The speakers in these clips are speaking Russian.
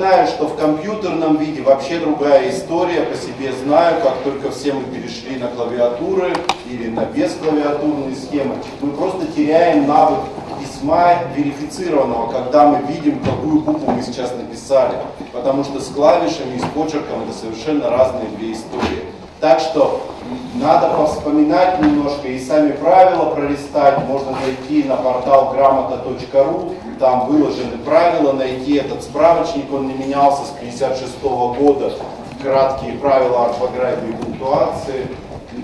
Знаю, что в компьютерном виде вообще другая история, по себе знаю, как только все мы перешли на клавиатуры или на бесклавиатурные схемы, мы просто теряем навык письма верифицированного, когда мы видим, какую букву мы сейчас написали. Потому что с клавишами и с почерком это совершенно разные две истории. Так что надо вспоминать немножко и сами правила пролистать. Можно зайти на портал грамота.ру, там выложены правила, найти этот справочник, он не менялся с 56 года. Краткие правила орфографии и пунктуации.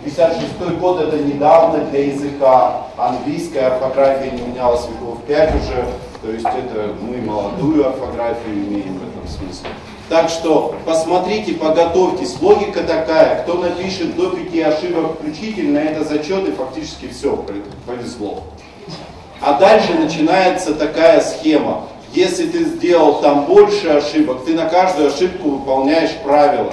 56 год это недавно для языка. Английская орфография не менялась веков 5 уже. То есть это мы молодую орфографию имеем в этом смысле. Так что посмотрите, подготовьтесь. Логика такая, кто напишет до пяти ошибок включительно, это зачет и фактически все, повезло. А дальше начинается такая схема. Если ты сделал там больше ошибок, ты на каждую ошибку выполняешь правила,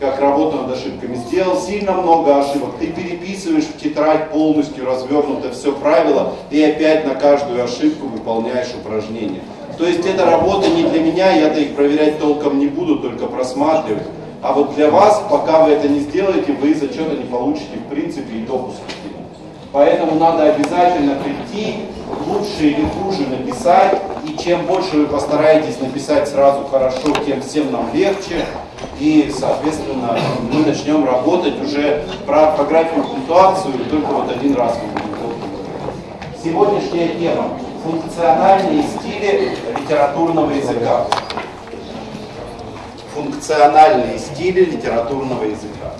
как работа над ошибками. Сделал сильно много ошибок, ты переписываешь в тетрадь полностью развернуто все правило и опять на каждую ошибку выполняешь упражнение. То есть эта работа не для меня, я-то их проверять толком не буду, только просматривать. А вот для вас, пока вы это не сделаете, вы зачета не получите в принципе и допуск. Поэтому надо обязательно прийти, лучше или хуже написать. И чем больше вы постараетесь написать сразу хорошо, тем всем нам легче. И, соответственно, мы начнем работать уже про орфографию и пунктуацию, только вот один раз Сегодняшняя тема функциональные стили литературного языка. Функциональные стили литературного языка.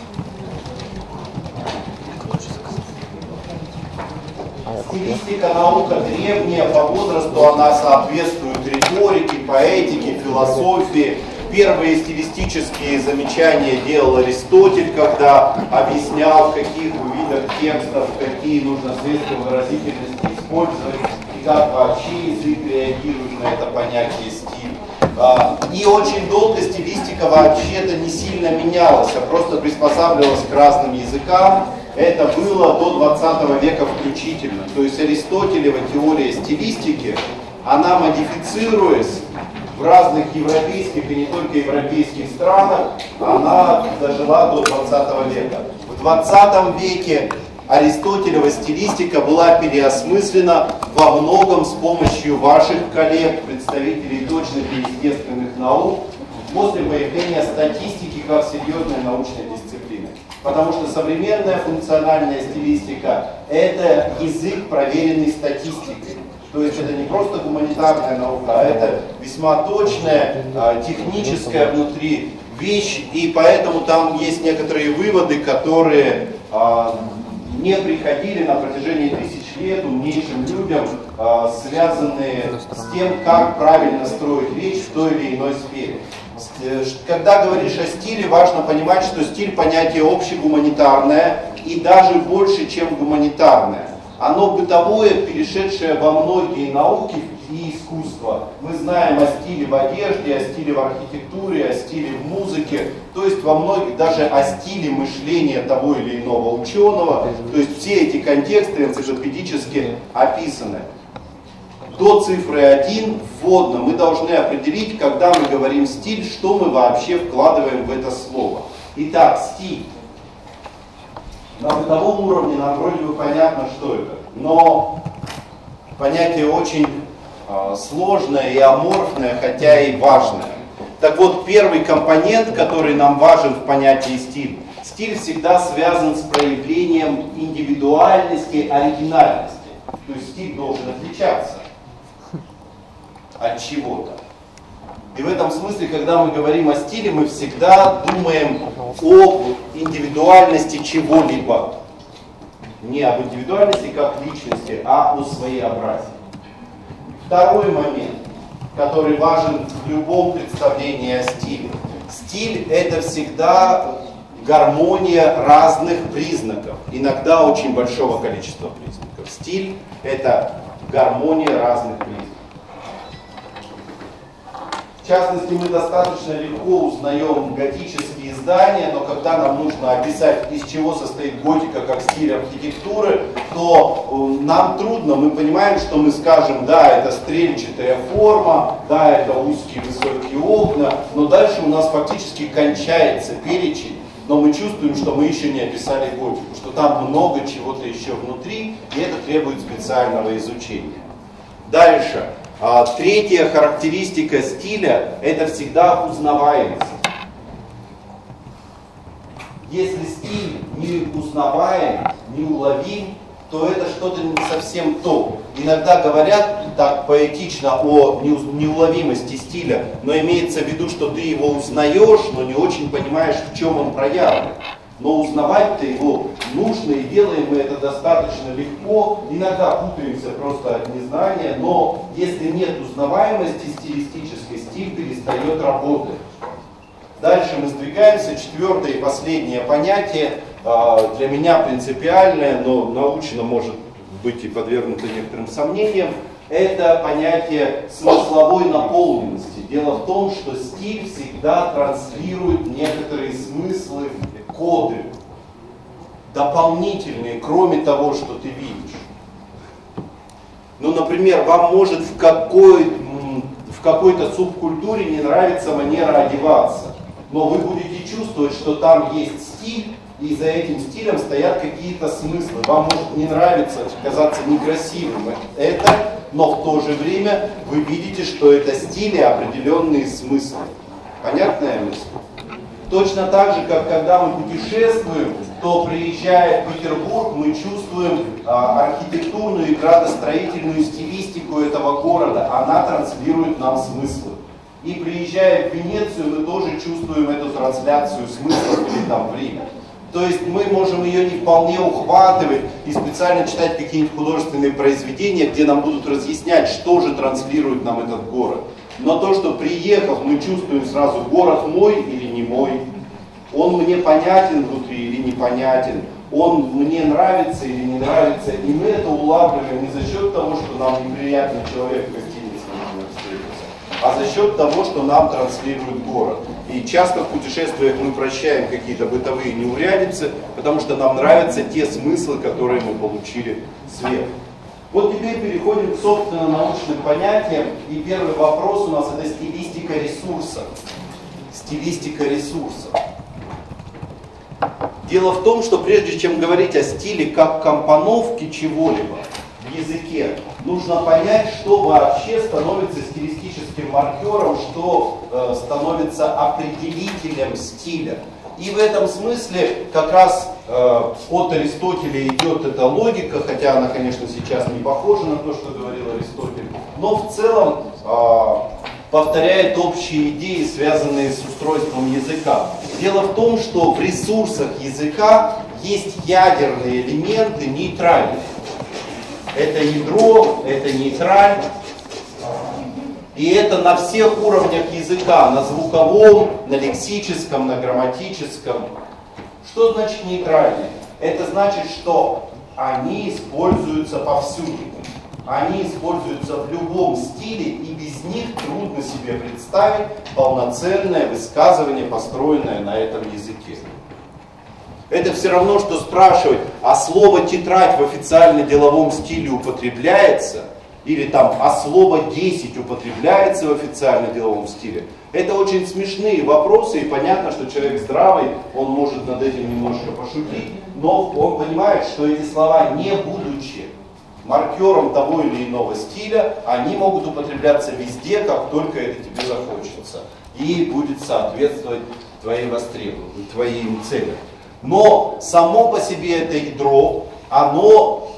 Стилистика наука древняя, по возрасту она соответствует риторике, поэтике, философии. Первые стилистические замечания делал Аристотель, когда объяснял, в каких видах текстов какие нужно средства выразительности использовать как вообще язык реагирует на это понятие стиль. А, и очень долго стилистика вообще-то не сильно менялась, а просто приспосабливалась к разным языкам. Это было до 20 века включительно. То есть Аристотелева теория стилистики, она модифицируясь в разных европейских и не только европейских странах, она дожила до 20 века. В 20 веке Аристотелева стилистика была переосмыслена во многом с помощью ваших коллег, представителей точных и естественных наук, после появления статистики как серьезной научной дисциплины. Потому что современная функциональная стилистика – это язык, проверенный статистикой. То есть это не просто гуманитарная наука, а это весьма точная, а, техническая внутри вещь, и поэтому там есть некоторые выводы, которые а, не приходили на протяжении тысяч лет умнейшим людям, а, связанные с тем, как правильно строить речь в той или иной сфере. Э, когда говоришь о стиле, важно понимать, что стиль понятие общегуманитарное и даже больше, чем гуманитарное. Оно бытовое, перешедшее во многие науки, и искусства. Мы знаем о стиле в одежде, о стиле в архитектуре, о стиле в музыке, то есть во многих, даже о стиле мышления того или иного ученого. То есть все эти контексты энциклопедически описаны. До цифры 1 вводно мы должны определить, когда мы говорим стиль, что мы вообще вкладываем в это слово. Итак, стиль. На бытовом уровне нам вроде бы понятно, что это. Но понятие очень сложное и аморфное, хотя и важное. Так вот, первый компонент, который нам важен в понятии стиль, стиль всегда связан с проявлением индивидуальности, оригинальности. То есть стиль должен отличаться от чего-то. И в этом смысле, когда мы говорим о стиле, мы всегда думаем об индивидуальности чего-либо. Не об индивидуальности как личности, а о своеобразии. Второй момент, который важен в любом представлении о стиле. Стиль это всегда гармония разных признаков, иногда очень большого количества признаков. Стиль это гармония разных признаков. В частности, мы достаточно легко узнаем готические здания, но когда нам нужно описать, из чего состоит готика как стиль архитектуры, то э, нам трудно, мы понимаем, что мы скажем, да, это стрельчатая форма, да, это узкие высокие окна, но дальше у нас фактически кончается перечень, но мы чувствуем, что мы еще не описали готику, что там много чего-то еще внутри, и это требует специального изучения. Дальше. А, третья характеристика стиля – это всегда узнаваемость. Если стиль не узнаваем, не уловим, то это что-то не совсем то. Иногда говорят так поэтично о неуловимости стиля, но имеется в виду, что ты его узнаешь, но не очень понимаешь, в чем он проявлен. Но узнавать-то его нужно, и делаем мы это достаточно легко. Иногда путаемся просто от незнания, но если нет узнаваемости стилистической, стиль перестает работать. Дальше мы сдвигаемся. Четвертое и последнее понятие, а, для меня принципиальное, но научно может быть и подвергнуто некоторым сомнениям, это понятие смысловой наполненности. Дело в том, что стиль всегда транслирует некоторые смыслы коды дополнительные, кроме того, что ты видишь. Ну, например, вам может в, какой, в какой-то субкультуре не нравится манера одеваться, но вы будете чувствовать, что там есть стиль, и за этим стилем стоят какие-то смыслы. Вам может не нравиться, казаться некрасивым это, но в то же время вы видите, что это стили определенные смыслы. Понятная мысль? Точно так же, как когда мы путешествуем, то приезжая в Петербург, мы чувствуем а, архитектурную и градостроительную стилистику этого города. Она транслирует нам смыслы. И приезжая в Венецию, мы тоже чувствуем эту трансляцию смыслов или там время. То есть мы можем ее не вполне ухватывать и специально читать какие-нибудь художественные произведения, где нам будут разъяснять, что же транслирует нам этот город. Но то, что приехав, мы чувствуем сразу, город мой или не мой, он мне понятен внутри или непонятен, он мне нравится или не нравится, и мы это улавливаем не за счет того, что нам неприятный человек в а за счет того, что нам транслирует город. И часто в путешествиях мы прощаем какие-то бытовые неурядицы, потому что нам нравятся те смыслы, которые мы получили сверху. Вот теперь переходим к собственно научным понятиям. И первый вопрос у нас это стилистика ресурса. Стилистика ресурса. Дело в том, что прежде чем говорить о стиле как компоновке чего-либо языке, нужно понять, что вообще становится стилистическим маркером, что э, становится определителем стиля. И в этом смысле как раз э, от Аристотеля идет эта логика, хотя она, конечно, сейчас не похожа на то, что говорил Аристотель, но в целом э, повторяет общие идеи, связанные с устройством языка. Дело в том, что в ресурсах языка есть ядерные элементы нейтральные. Это ядро, это нейтраль, и это на всех уровнях языка, на звуковом, на лексическом, на грамматическом. Что значит нейтральные? Это значит, что они используются повсюду. Они используются в любом стиле, и без них трудно себе представить полноценное высказывание, построенное на этом языке. Это все равно, что спрашивать, а слово тетрадь в официально-деловом стиле употребляется – или там «а слово 10 употребляется в официально-деловом стиле». Это очень смешные вопросы, и понятно, что человек здравый, он может над этим немножко пошутить, но он понимает, что эти слова, не будучи маркером того или иного стиля, они могут употребляться везде, как только это тебе захочется, и будет соответствовать твоей востребованию, твоим целям. Но само по себе это ядро, оно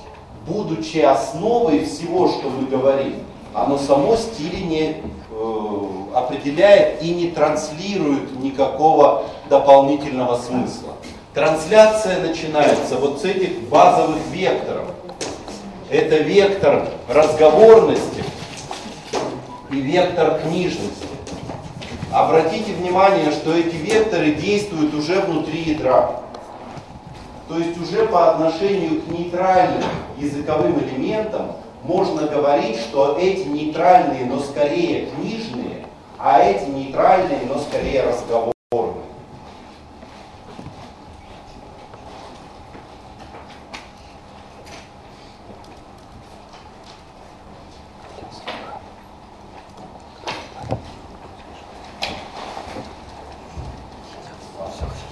будучи основой всего, что мы говорим, оно само стили не э, определяет и не транслирует никакого дополнительного смысла. Трансляция начинается вот с этих базовых векторов. Это вектор разговорности и вектор книжности. Обратите внимание, что эти векторы действуют уже внутри ядра. То есть уже по отношению к нейтральным языковым элементам можно говорить, что эти нейтральные, но скорее книжные, а эти нейтральные, но скорее разговорные.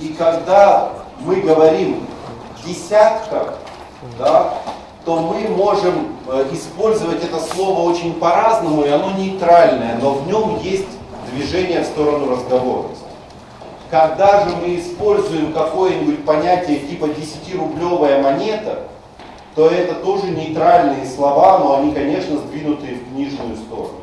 И когда мы говорим десятках, да, то мы можем э, использовать это слово очень по-разному, и оно нейтральное, но в нем есть движение в сторону разговорности. Когда же мы используем какое-нибудь понятие типа 10-рублевая монета, то это тоже нейтральные слова, но они, конечно, сдвинутые в книжную сторону.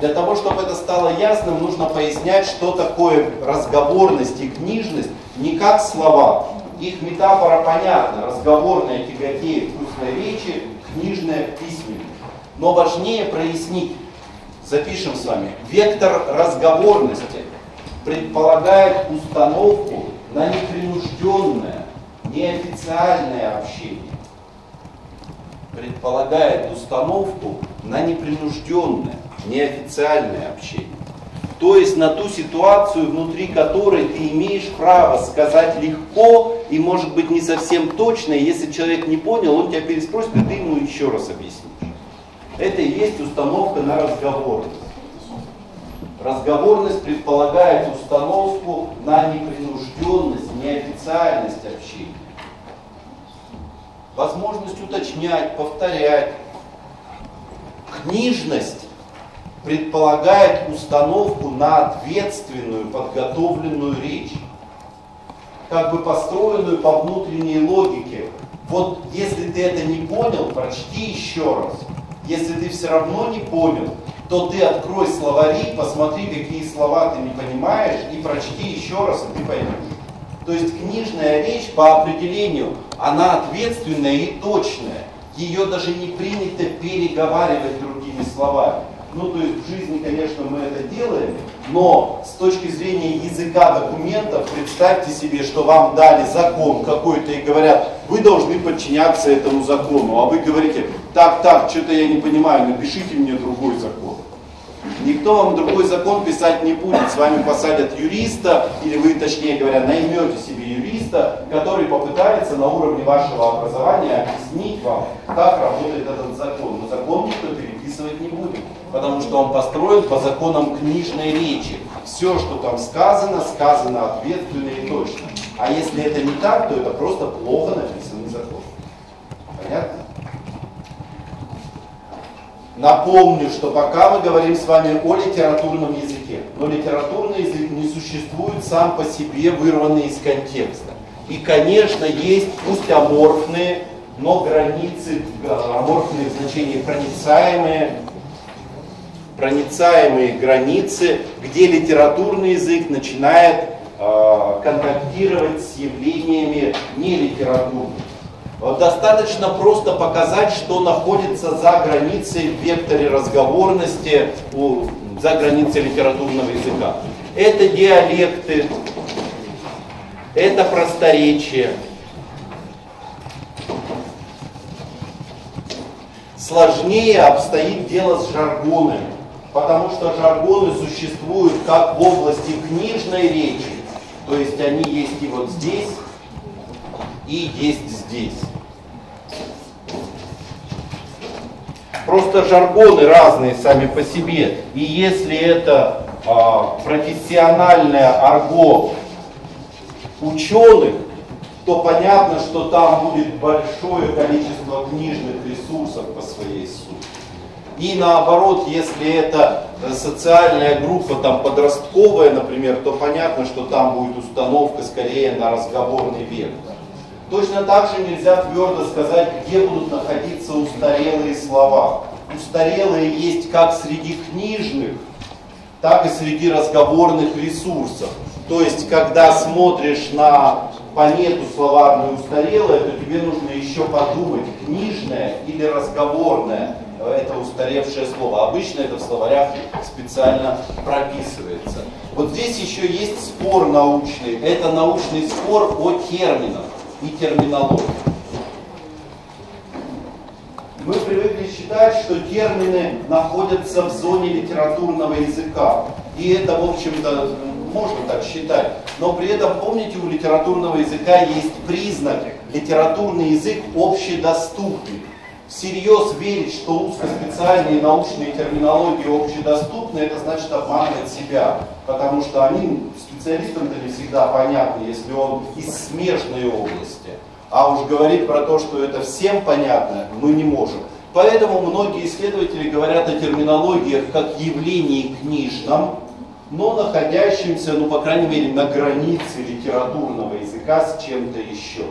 Для того, чтобы это стало ясным, нужно пояснять, что такое разговорность и книжность не как слова. Их метафора понятна. Разговорная тяготеет вкусной речи, книжная письменная. Но важнее прояснить, запишем с вами, вектор разговорности предполагает установку на непринужденное, неофициальное общение. Предполагает установку на непринужденное, неофициальное общение. То есть на ту ситуацию, внутри которой ты имеешь право сказать легко и может быть не совсем точно, и если человек не понял, он тебя переспросит, и ты ему еще раз объяснишь. Это и есть установка на разговорность. Разговорность предполагает установку на непринужденность, неофициальность общения. Возможность уточнять, повторять. Книжность предполагает установку на ответственную, подготовленную речь, как бы построенную по внутренней логике. Вот если ты это не понял, прочти еще раз. Если ты все равно не понял, то ты открой словари, посмотри, какие слова ты не понимаешь, и прочти еще раз, и ты поймешь. То есть книжная речь по определению, она ответственная и точная. Ее даже не принято переговаривать другими словами. Ну, то есть в жизни, конечно, мы это делаем, но с точки зрения языка документов, представьте себе, что вам дали закон какой-то и говорят, вы должны подчиняться этому закону, а вы говорите, так, так, что-то я не понимаю, напишите мне другой закон. Никто вам другой закон писать не будет. С вами посадят юриста, или вы, точнее говоря, наймете себе юриста, который попытается на уровне вашего образования объяснить вам, как работает этот закон. Но закон никто будет, потому что он построен по законам книжной речи. Все, что там сказано, сказано ответственно и точно. А если это не так, то это просто плохо написанный закон. Понятно? Напомню, что пока мы говорим с вами о литературном языке, но литературный язык не существует сам по себе, вырванный из контекста. И, конечно, есть пусть аморфные, но границы, аморфные в значении проницаемые, проницаемые границы, где литературный язык начинает э, контактировать с явлениями нелитературными. Достаточно просто показать, что находится за границей в векторе разговорности, за границей литературного языка. Это диалекты, это просторечие. Сложнее обстоит дело с жаргонами, потому что жаргоны существуют как в области книжной речи, то есть они есть и вот здесь, и есть здесь. Просто жаргоны разные сами по себе. И если это а, профессиональное арго ученых, то понятно, что там будет большое количество книжных ресурсов по своей сути. И наоборот, если это социальная группа там подростковая, например, то понятно, что там будет установка скорее на разговорный вектор. Точно так же нельзя твердо сказать, где будут находиться устарелые слова. Устарелые есть как среди книжных, так и среди разговорных ресурсов. То есть, когда смотришь на планету словарную устарелое, то тебе нужно еще подумать, книжное или разговорное это устаревшее слово. Обычно это в словарях специально прописывается. Вот здесь еще есть спор научный. Это научный спор о терминах и терминологии. Мы привыкли считать, что термины находятся в зоне литературного языка. И это, в общем-то, можно так считать. Но при этом, помните, у литературного языка есть признак. Литературный язык общедоступный. Всерьез верить, что узкоспециальные научные терминологии общедоступны, это значит обманывать себя, потому что они специалистам-то не всегда понятны, если он из смежной области. А уж говорить про то, что это всем понятно, мы не можем. Поэтому многие исследователи говорят о терминологиях как явлении книжном, но находящемся, ну, по крайней мере, на границе литературного языка с чем-то еще.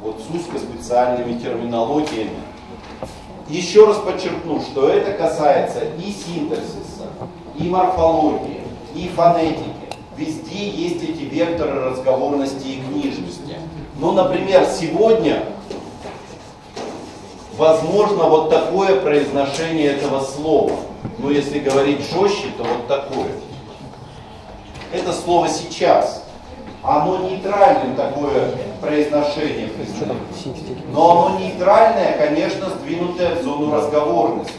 Вот с узкоспециальными терминологиями. Еще раз подчеркну, что это касается и синтаксиса, и морфологии, и фонетики. Везде есть эти векторы разговорности и книжности. Ну, например, сегодня возможно вот такое произношение этого слова. Ну, если говорить жестче, то вот такое. Это слово «сейчас». Оно нейтральным такое произношение Но оно нейтральное, конечно, сдвинутое в зону разговорности.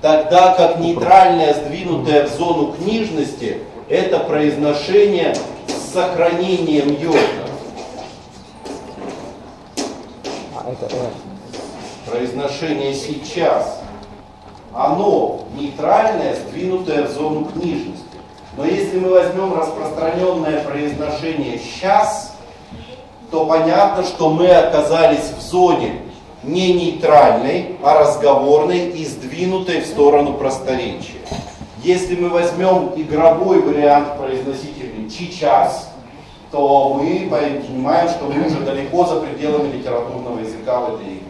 Тогда как нейтральное, сдвинутое в зону книжности, это произношение с сохранением йода. А, произношение сейчас, оно нейтральное, сдвинутое в зону книжности. Но если мы возьмем распространенное произношение сейчас, то понятно, что мы оказались в зоне не нейтральной, а разговорной и сдвинутой в сторону просторечия. Если мы возьмем игровой вариант произносительный «сейчас», то мы понимаем, что мы уже далеко за пределами литературного языка в этой игре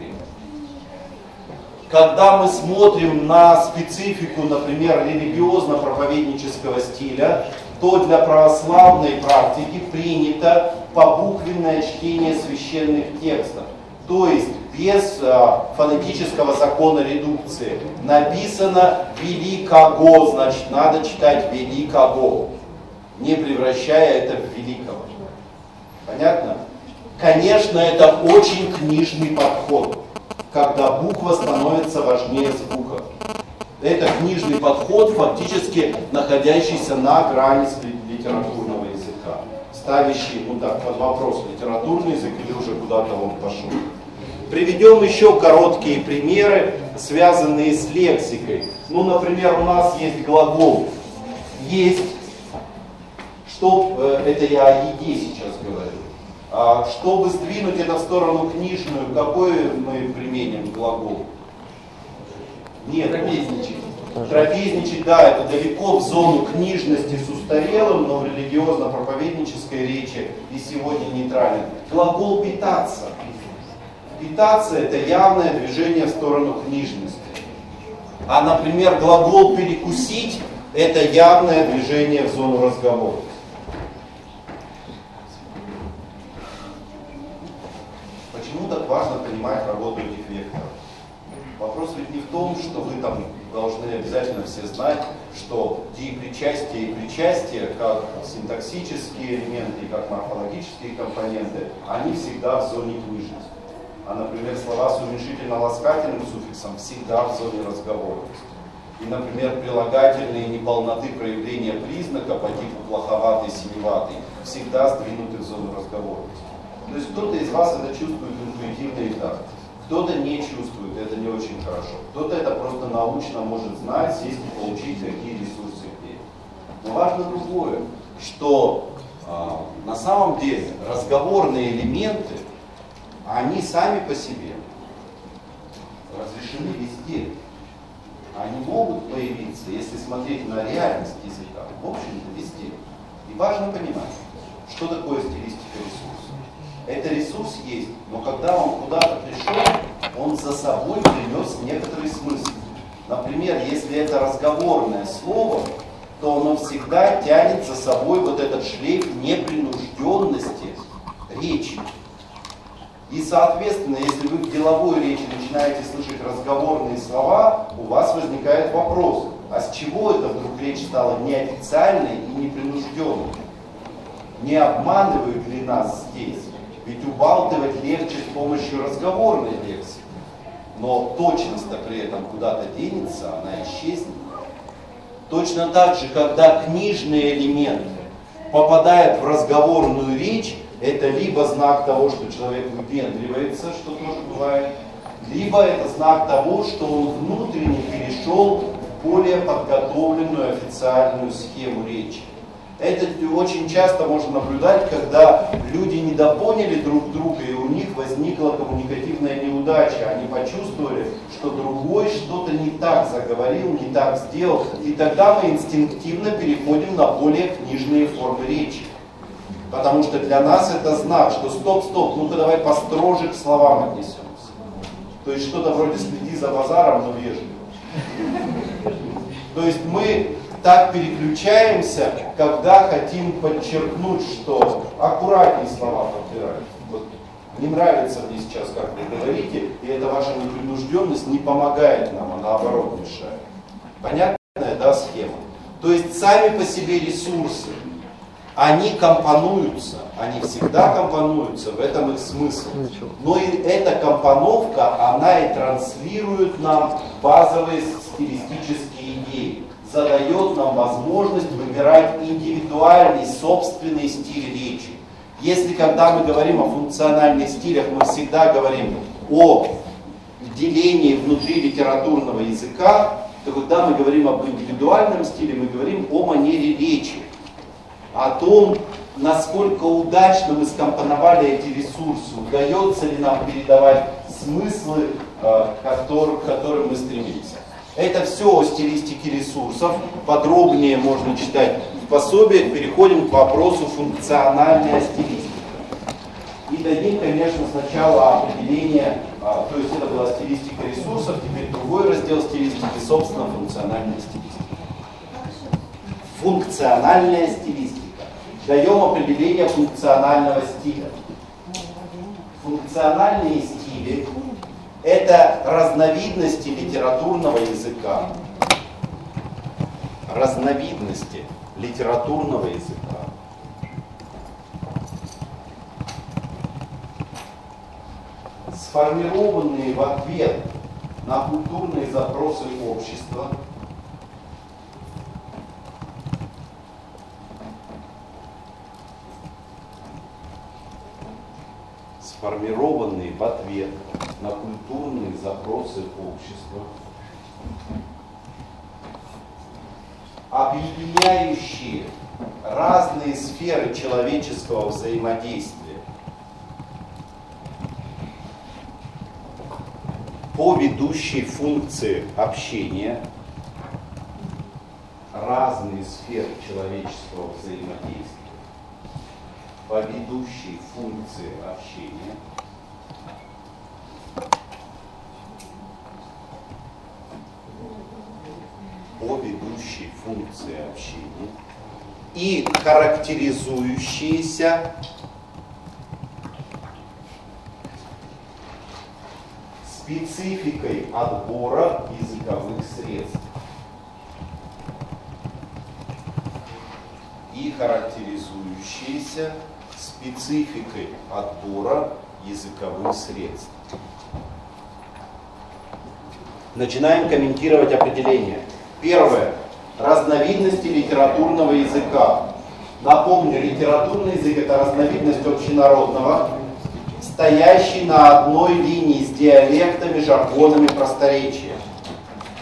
когда мы смотрим на специфику, например, религиозно-проповеднического стиля, то для православной практики принято побуквенное чтение священных текстов. То есть без э, фонетического закона редукции. Написано «великого», значит надо читать «великого», не превращая это в «великого». Понятно? Конечно, это очень книжный подход когда буква становится важнее звука. Это книжный подход, фактически находящийся на грани литературного языка, ставящий ну, так, под вопрос литературный язык или уже куда-то он пошел. Приведем еще короткие примеры, связанные с лексикой. Ну, например, у нас есть глагол «есть», что, э, это я о еде сейчас говорю. А чтобы сдвинуть это в сторону книжную, какой мы применим глагол? Нет. Трапезничать. Трапезничать, да, это далеко в зону книжности с устарелым, но в религиозно-проповеднической речи и сегодня нейтральным. Глагол питаться. Питаться это явное движение в сторону книжности. А, например, глагол перекусить это явное движение в зону разговора. Почему так важно понимать работу этих векторов? Вопрос ведь не в том, что вы там должны обязательно все знать, что деепричастие и причастие, как синтаксические элементы и как морфологические компоненты, они всегда в зоне книжности. А, например, слова с уменьшительно-ласкательным суффиксом всегда в зоне разговорности. И, например, прилагательные неполноты проявления признака по типу плоховатый, синеватый всегда сдвинуты в зону разговорности. То есть кто-то из вас это чувствует интуитивно и так. Кто-то не чувствует, это не очень хорошо. Кто-то это просто научно может знать, сесть и получить, какие ресурсы где. Но важно другое, что э, на самом деле разговорные элементы, они сами по себе разрешены везде. Они могут появиться, если смотреть на реальность языка, в общем-то везде. И важно понимать, что такое стилистика ресурса. Это ресурс есть, но когда он куда-то пришел, он за собой принес некоторый смысл. Например, если это разговорное слово, то оно всегда тянет за собой вот этот шлейф непринужденности речи. И, соответственно, если вы в деловой речи начинаете слышать разговорные слова, у вас возникает вопрос, а с чего это вдруг речь стала неофициальной и непринужденной? Не обманывают ли нас здесь? Ведь убалтывать легче с помощью разговорной лекции. Но точность-то при этом куда-то денется, она исчезнет. Точно так же, когда книжные элементы попадают в разговорную речь, это либо знак того, что человек выпендривается, что тоже бывает, либо это знак того, что он внутренне перешел в более подготовленную официальную схему речи. Это очень часто можно наблюдать, когда люди недопоняли друг друга, и у них возникла коммуникативная неудача. Они почувствовали, что другой что-то не так заговорил, не так сделал, и тогда мы инстинктивно переходим на более книжные формы речи. Потому что для нас это знак, что стоп, стоп, ну-ка давай построже к словам отнесемся. То есть что-то вроде следи за базаром, но вежливо. То есть мы так переключаемся, когда хотим подчеркнуть, что аккуратнее слова подбирать. Вот не нравится мне сейчас, как вы говорите, и эта ваша непринужденность не помогает нам, а наоборот мешает. Понятная, да, схема? То есть сами по себе ресурсы, они компонуются, они всегда компонуются, в этом их смысл. Но и эта компоновка, она и транслирует нам базовые стилистические задает нам возможность выбирать индивидуальный, собственный стиль речи. Если когда мы говорим о функциональных стилях, мы всегда говорим о делении внутри литературного языка, то когда мы говорим об индивидуальном стиле, мы говорим о манере речи, о том, насколько удачно мы скомпоновали эти ресурсы, удается ли нам передавать смыслы, э, к которым мы стремимся. Это все о стилистике ресурсов. Подробнее можно читать в пособии. Переходим к вопросу функциональная стилистика. И дадим, конечно, сначала определение, а, то есть это была стилистика ресурсов, теперь другой раздел стилистики, собственно, функциональная стилистика. Функциональная стилистика. Даем определение функционального стиля. Функциональные стили это разновидности литературного языка. Разновидности литературного языка. Сформированные в ответ на культурные запросы общества, сформированные в ответ на культурные запросы общества, объединяющие разные сферы человеческого взаимодействия по ведущей функции общения, разные сферы человеческого взаимодействия по ведущей функции общения. По ведущей функции общения. И характеризующиеся спецификой отбора языковых средств. И характеризующиеся спецификой отбора языковых средств. Начинаем комментировать определение. Первое. Разновидности литературного языка. Напомню, литературный язык это разновидность общенародного, стоящий на одной линии с диалектами, жаргонами просторечия.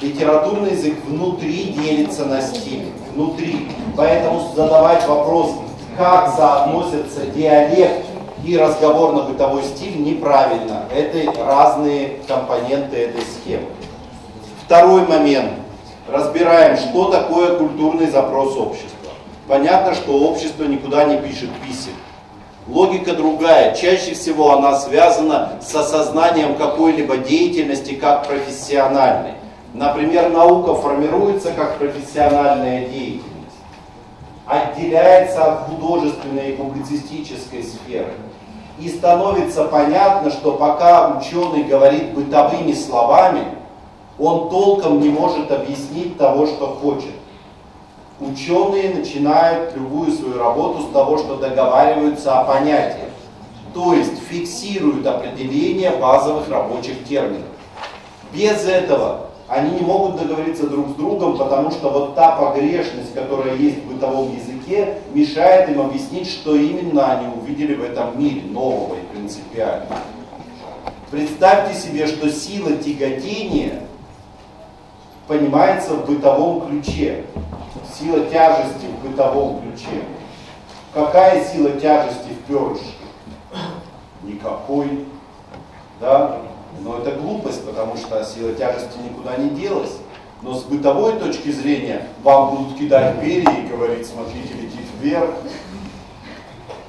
Литературный язык внутри делится на стили, внутри. Поэтому задавать вопрос, как соотносятся диалект и разговорно-бытовой стиль неправильно. Это разные компоненты этой схемы. Второй момент. Разбираем, что такое культурный запрос общества. Понятно, что общество никуда не пишет писем. Логика другая. Чаще всего она связана с осознанием какой-либо деятельности как профессиональной. Например, наука формируется как профессиональная деятельность отделяется от художественной и публицистической сферы. И становится понятно, что пока ученый говорит бытовыми словами, он толком не может объяснить того, что хочет. Ученые начинают любую свою работу с того, что договариваются о понятиях, то есть фиксируют определение базовых рабочих терминов. Без этого они не могут договориться друг с другом, потому что вот та погрешность, которая есть в бытовом языке, мешает им объяснить, что именно они увидели в этом мире нового и принципиального. Представьте себе, что сила тяготения понимается в бытовом ключе. Сила тяжести в бытовом ключе. Какая сила тяжести в перышке? Никакой. Да? Но это глупость, потому что сила тяжести никуда не делась. Но с бытовой точки зрения вам будут кидать перья и говорить, смотрите, летит вверх.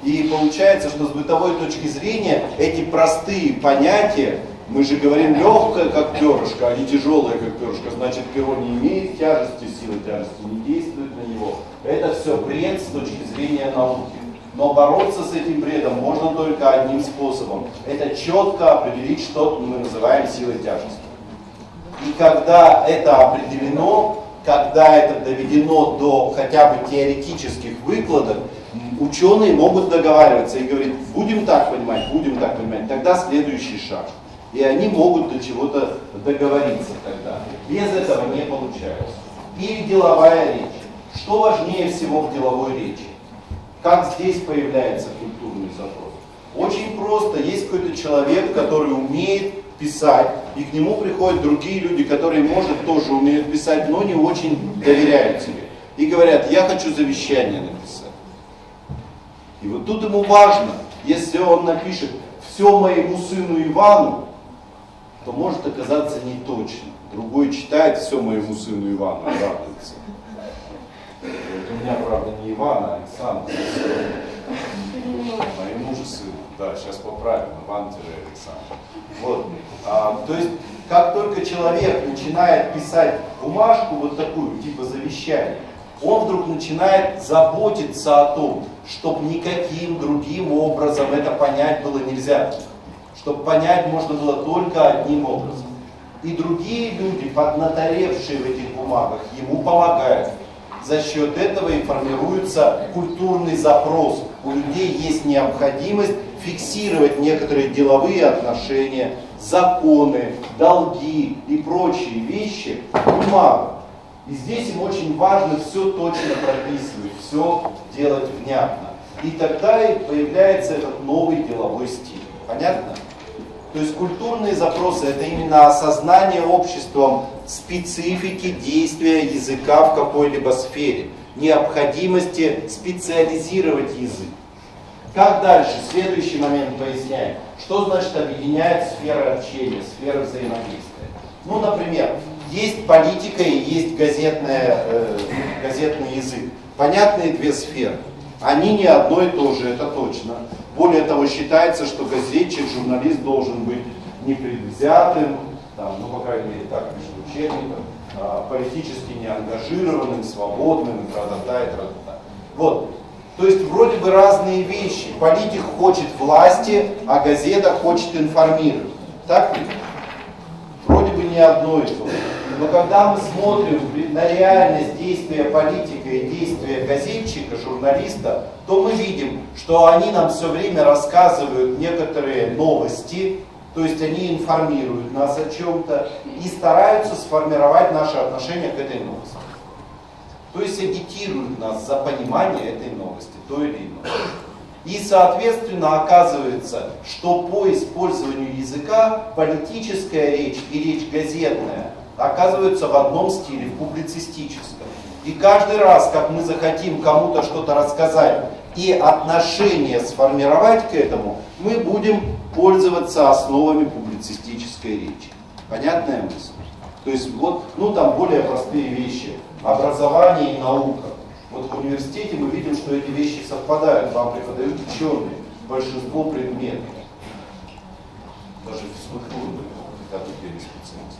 И получается, что с бытовой точки зрения эти простые понятия, мы же говорим легкое, как перышко, а не тяжелое, как перышко, значит перо не имеет тяжести, сила тяжести не действует на него. Это все бред с точки зрения науки. Но бороться с этим бредом можно только одним способом. Это четко определить, что мы называем силой тяжести. И когда это определено, когда это доведено до хотя бы теоретических выкладок, ученые могут договариваться и говорить, будем так понимать, будем так понимать, тогда следующий шаг. И они могут до чего-то договориться тогда. Без этого не получается. Или деловая речь. Что важнее всего в деловой речи? Как здесь появляется культурный запрос? Очень просто. Есть какой-то человек, который умеет писать, и к нему приходят другие люди, которые, может, тоже умеют писать, но не очень доверяют тебе. И говорят, я хочу завещание написать. И вот тут ему важно, если он напишет все моему сыну Ивану, то может оказаться не точно. Другой читает все моему сыну Ивану радуется. Меня, правда, не Иван, а Александр. Моему же сыну. Да, сейчас поправим. Иван-Александр. Вот. А, то есть, как только человек начинает писать бумажку вот такую, типа завещания, он вдруг начинает заботиться о том, чтобы никаким другим образом это понять было нельзя. Чтобы понять можно было только одним образом. И другие люди, поднаторевшие в этих бумагах, ему помогают. За счет этого и формируется культурный запрос. У людей есть необходимость фиксировать некоторые деловые отношения, законы, долги и прочие вещи бумагу. И здесь им очень важно все точно прописывать, все делать внятно. И тогда и появляется этот новый деловой стиль. Понятно? То есть культурные запросы это именно осознание обществом специфики действия языка в какой-либо сфере, необходимости специализировать язык. Как дальше? Следующий момент поясняем. Что значит объединяет сферы общения, сферы взаимодействия? Ну, например, есть политика и есть газетная, э, газетный язык. Понятные две сферы. Они не одно и то же, это точно. Более того, считается, что газетчик, журналист должен быть непредвзятым, там, ну, по крайней мере, так пишут учебниках, а, политически неангажированным, свободным, и тра-та-та, и тра-та-та. Вот. То есть вроде бы разные вещи. Политик хочет власти, а газета хочет информировать. Так ли? Вроде бы не одно и то. Но когда мы смотрим на реальность действия политика и действия газетчика, журналиста, то мы видим, что они нам все время рассказывают некоторые новости, то есть они информируют нас о чем-то и стараются сформировать наше отношение к этой новости. То есть агитируют нас за понимание этой новости, то или иное. И, соответственно, оказывается, что по использованию языка политическая речь и речь газетная оказываются в одном стиле, в публицистическом. И каждый раз, как мы захотим кому-то что-то рассказать и отношение сформировать к этому, мы будем пользоваться основами публицистической речи. Понятная мысль? То есть вот, ну там более простые вещи. Образование и наука. Вот в университете мы видим, что эти вещи совпадают. Вам преподают ученые, большинство предметов. Даже физкультуры, как теперь специалист.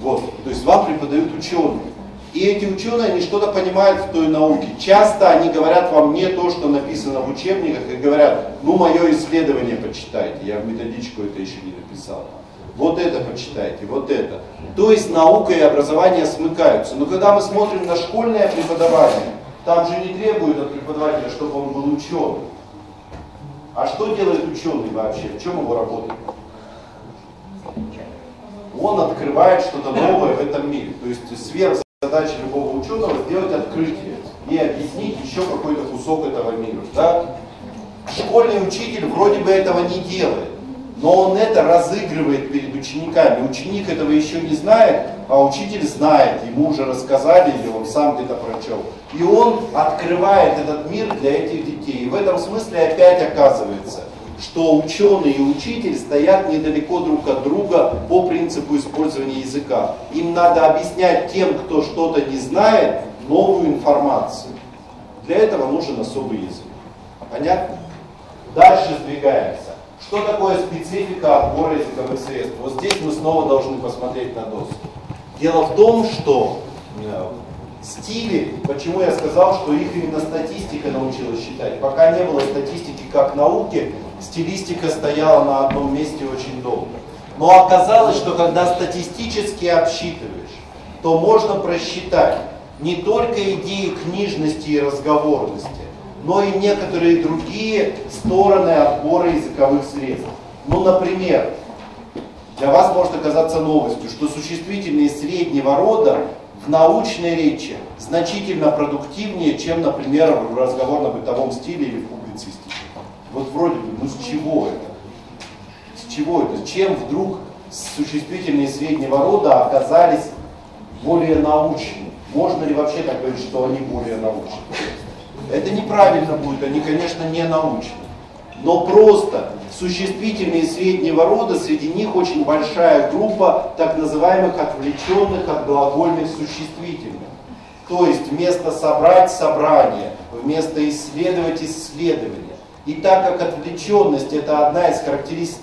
Вот, то есть вам преподают ученые. И эти ученые, они что-то понимают в той науке. Часто они говорят вам не то, что написано в учебниках, и говорят, ну мое исследование почитайте, я в методичку это еще не написал. Вот это почитайте, вот это. То есть наука и образование смыкаются. Но когда мы смотрим на школьное преподавание, там же не требуют от преподавателя, чтобы он был ученым. А что делает ученый вообще? В чем его работа? Он открывает что-то новое в этом мире. То есть сверх задачи любого ученого сделать открытие и объяснить еще какой-то кусок этого мира. Да? Школьный учитель вроде бы этого не делает. но он это разыгрывает перед учениками. Ученик этого еще не знает, а учитель знает, ему уже рассказали или он сам где-то прочел. И он открывает этот мир для этих детей. И в этом смысле опять оказывается, что ученый и учитель стоят недалеко друг от друга по принципу использования языка. Им надо объяснять тем, кто что-то не знает, новую информацию. Для этого нужен особый язык. Понятно? Дальше сдвигаемся. Что такое специфика отбора языковых средств? Вот здесь мы снова должны посмотреть на доску. Дело в том, что э, стили, почему я сказал, что их именно статистика научилась считать. Пока не было статистики как науки, стилистика стояла на одном месте очень долго. Но оказалось, что когда статистически обсчитываешь, то можно просчитать не только идеи книжности и разговорности, но и некоторые другие стороны отбора языковых средств. Ну, например, для вас может оказаться новостью, что существительные среднего рода в научной речи значительно продуктивнее, чем, например, в разговорно-бытовом стиле или в публицистике. Вот вроде бы, ну с чего это? С чего это? Чем вдруг существительные среднего рода оказались более научными? Можно ли вообще так говорить, что они более научные? Это неправильно будет, они, конечно, не научны. Но просто существительные среднего рода, среди них очень большая группа так называемых отвлеченных от глагольных существительных. То есть вместо собрать собрание, вместо исследовать исследование. И так как отвлеченность это одна из характеристик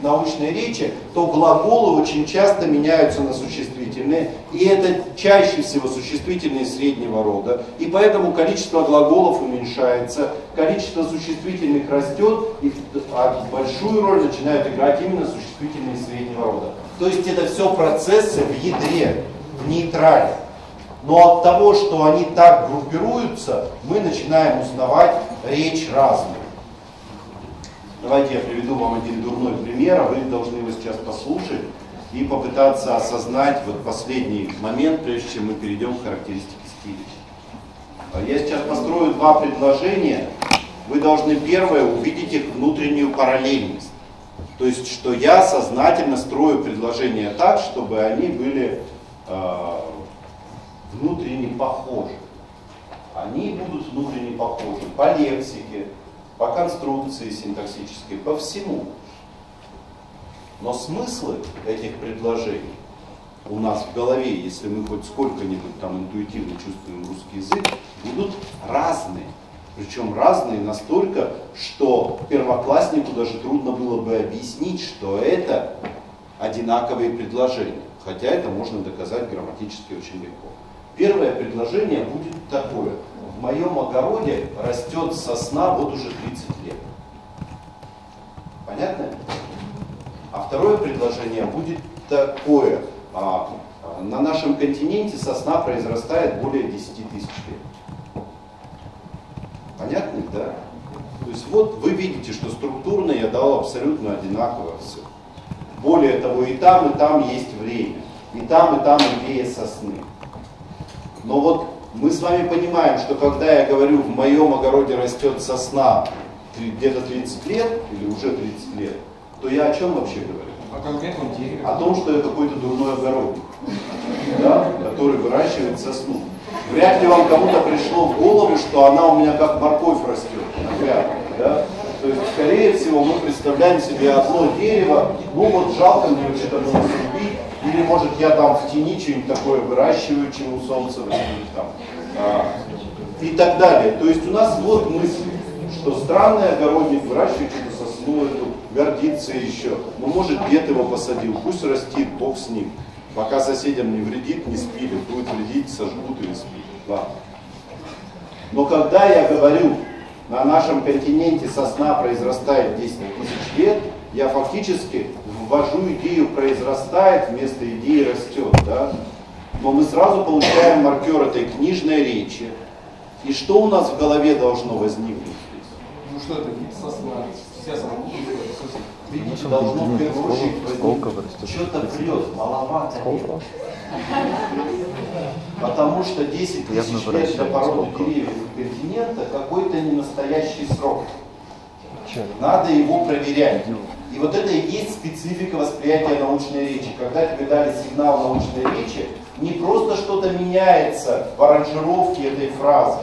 научной речи, то глаголы очень часто меняются на существительные, и это чаще всего существительные среднего рода, и поэтому количество глаголов уменьшается, количество существительных растет, и а большую роль начинают играть именно существительные среднего рода. То есть это все процессы в ядре, в нейтрале. Но от того, что они так группируются, мы начинаем узнавать речь разную. Давайте я приведу вам один дурной пример, а вы должны его сейчас послушать и попытаться осознать вот последний момент, прежде чем мы перейдем к характеристике стиля. Я сейчас построю два предложения. Вы должны первое увидеть их внутреннюю параллельность. То есть, что я сознательно строю предложения так, чтобы они были э, внутренне похожи. Они будут внутренне похожи по лексике, по конструкции синтаксической, по всему. Но смыслы этих предложений у нас в голове, если мы хоть сколько-нибудь там интуитивно чувствуем русский язык, будут разные. Причем разные настолько, что первокласснику даже трудно было бы объяснить, что это одинаковые предложения. Хотя это можно доказать грамматически очень легко. Первое предложение будет такое – моем огороде растет сосна вот уже 30 лет. Понятно? А второе предложение будет такое. А, на нашем континенте сосна произрастает более 10 тысяч лет. Понятно, да? То есть вот вы видите, что структурно я дал абсолютно одинаково все. Более того, и там, и там есть время. И там, и там идея сосны. Но вот мы с вами понимаем, что когда я говорю, в моем огороде растет сосна где-то 30 лет, или уже 30 лет, то я о чем вообще говорю? О конкретном дереве. О том, что я какой-то дурной огородник, да, который выращивает сосну. Вряд ли вам кому-то пришло в голову, что она у меня как морковь растет грядке, да? То есть, скорее всего, мы представляем себе одно дерево, ну вот жалко мне вообще-то было срубить, или может я там в тени что-нибудь такое выращиваю, чему солнце там. А, и так далее. То есть у нас вот мысль, что странный огородник выращивает эту сосну, эту, гордится еще. Ну может дед его посадил, пусть растит, бог с ним. Пока соседям не вредит, не спилит, будет вредить, сожгут или спилят. Ладно. Но когда я говорю, на нашем континенте сосна произрастает 10 тысяч лет, я фактически ввожу идею произрастает вместо идеи растет. Да? Но мы сразу получаем маркер этой книжной речи. И что у нас в голове должно возникнуть здесь? Ну что это, сосна, вся Видите, должно в первую очередь. Что-то прет, маловато. Потому что 10 тысяч лет для породы деревьев континента какой-то ненастоящий срок. Надо его проверять. И вот это и есть специфика восприятия научной речи. Когда тебе дали сигнал научной речи, не просто что-то меняется в аранжировке этой фразы,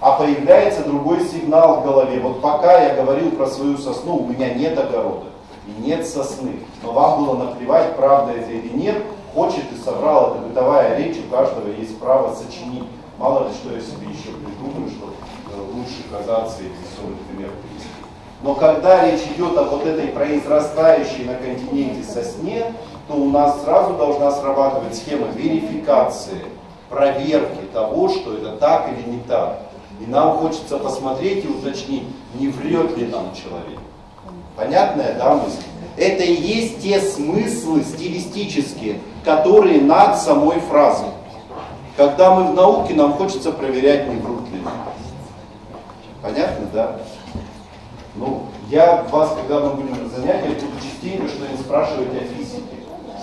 а появляется другой сигнал в голове. Вот пока я говорил про свою сосну, у меня нет огорода и нет сосны. Но вам было наплевать, правда это или нет, хочет и собрал, это бытовая речь, у каждого есть право сочинить. Мало ли что я себе еще придумаю, чтобы э, лучше казаться и веселый пример привести. Но когда речь идет о вот этой произрастающей на континенте сосне, то у нас сразу должна срабатывать схема верификации, проверки того, что это так или не так. И нам хочется посмотреть и уточнить, не врет ли нам человек. Понятная, да, мысль? Это и есть те смыслы стилистические, которые над самой фразой. Когда мы в науке, нам хочется проверять, не врут ли. Понятно, да? Ну, я вас, когда мы будем на занятиях, буду частенько что-нибудь спрашивать о физике.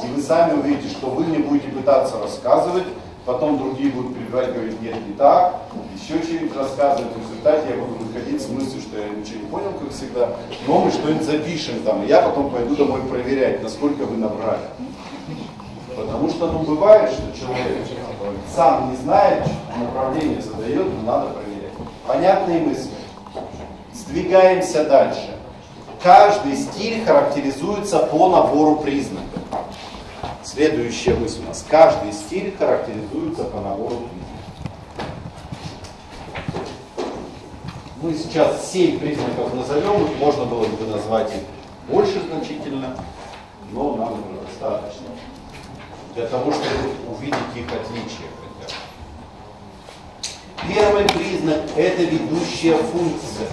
И вы сами увидите, что вы мне будете пытаться рассказывать, потом другие будут перебивать, говорить, нет, не так, еще что-нибудь рассказывать. В результате я буду выходить с мыслью, что я ничего не понял, как всегда, но мы что-нибудь запишем там, и я потом пойду домой проверять, насколько вы набрали. Потому что, ну, бывает, что человек сам не знает, направление задает, но надо проверять. Понятные мысли. Сдвигаемся дальше. Каждый стиль характеризуется по набору признаков. Следующая мысль у нас. Каждый стиль характеризуется по набору признаков. Мы сейчас 7 признаков назовем, их можно было бы назвать их больше значительно, но нам достаточно. Для того, чтобы увидеть их отличия. Первый признак – это ведущая функция.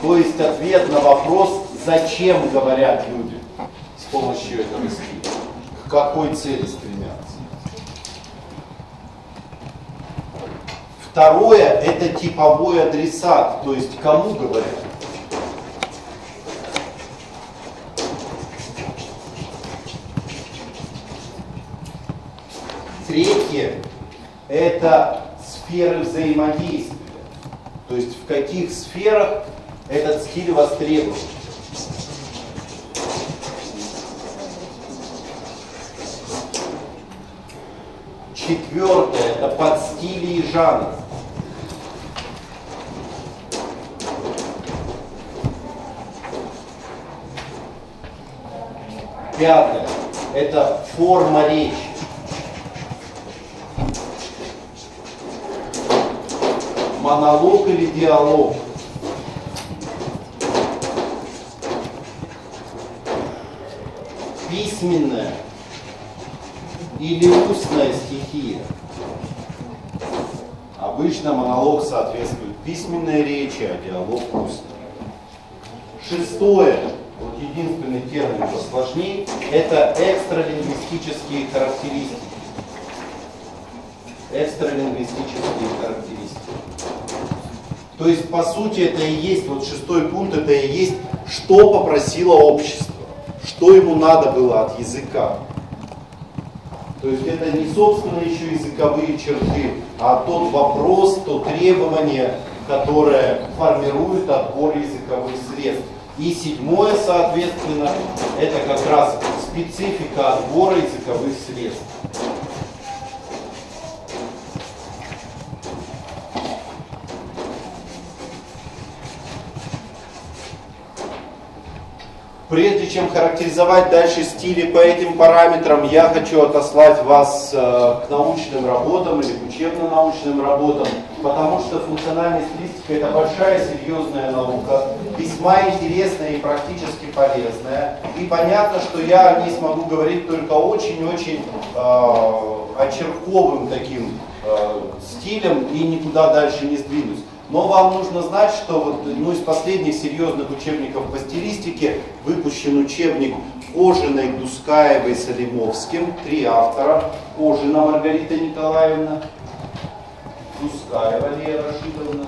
То есть ответ на вопрос, зачем говорят люди с помощью этого стиля, к какой цели стремятся. Второе – это типовой адресат, то есть кому говорят. Третье – это сферы взаимодействия. То есть в каких сферах этот стиль востребован. Четвертое – это подстили и жанр. Пятое – это форма речи. Монолог или диалог. Письменная или устная стихия. Обычно монолог соответствует письменной речи, а диалог устной. Шестое, вот единственный термин посложнее, это экстралингвистические характеристики. Экстралингвистические характеристики. То есть, по сути, это и есть, вот шестой пункт, это и есть, что попросило общество, что ему надо было от языка. То есть это не собственно еще языковые черты, а тот вопрос, то требование, которое формирует отбор языковых средств. И седьмое, соответственно, это как раз специфика отбора языковых средств. Прежде чем характеризовать дальше стили по этим параметрам, я хочу отослать вас э, к научным работам или к учебно-научным работам, потому что функциональная стилистика это большая серьезная наука, весьма интересная и практически полезная. И понятно, что я о ней смогу говорить только очень-очень э, очерковым таким э, стилем и никуда дальше не сдвинусь. Но вам нужно знать, что вот, ну, из последних серьезных учебников по стилистике выпущен учебник Кожиной, Дускаевой, Салимовским, три автора. Кожина Маргарита Николаевна, Дускаева Лея Рашидовна,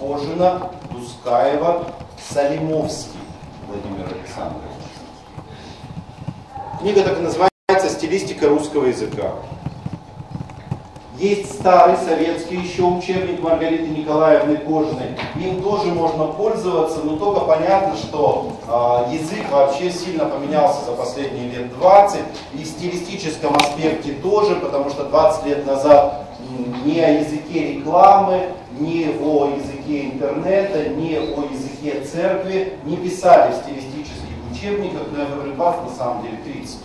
Кожина, Дускаева, Салимовский Владимир Александрович. Книга так называется «Стилистика русского языка». Есть старый советский еще учебник Маргариты Николаевны Кожиной. Им тоже можно пользоваться, но только понятно, что э, язык вообще сильно поменялся за последние лет 20. И в стилистическом аспекте тоже, потому что 20 лет назад ни о языке рекламы, ни о языке интернета, ни о языке церкви не писали в стилистических учебниках, но я говорю 20, на самом деле 30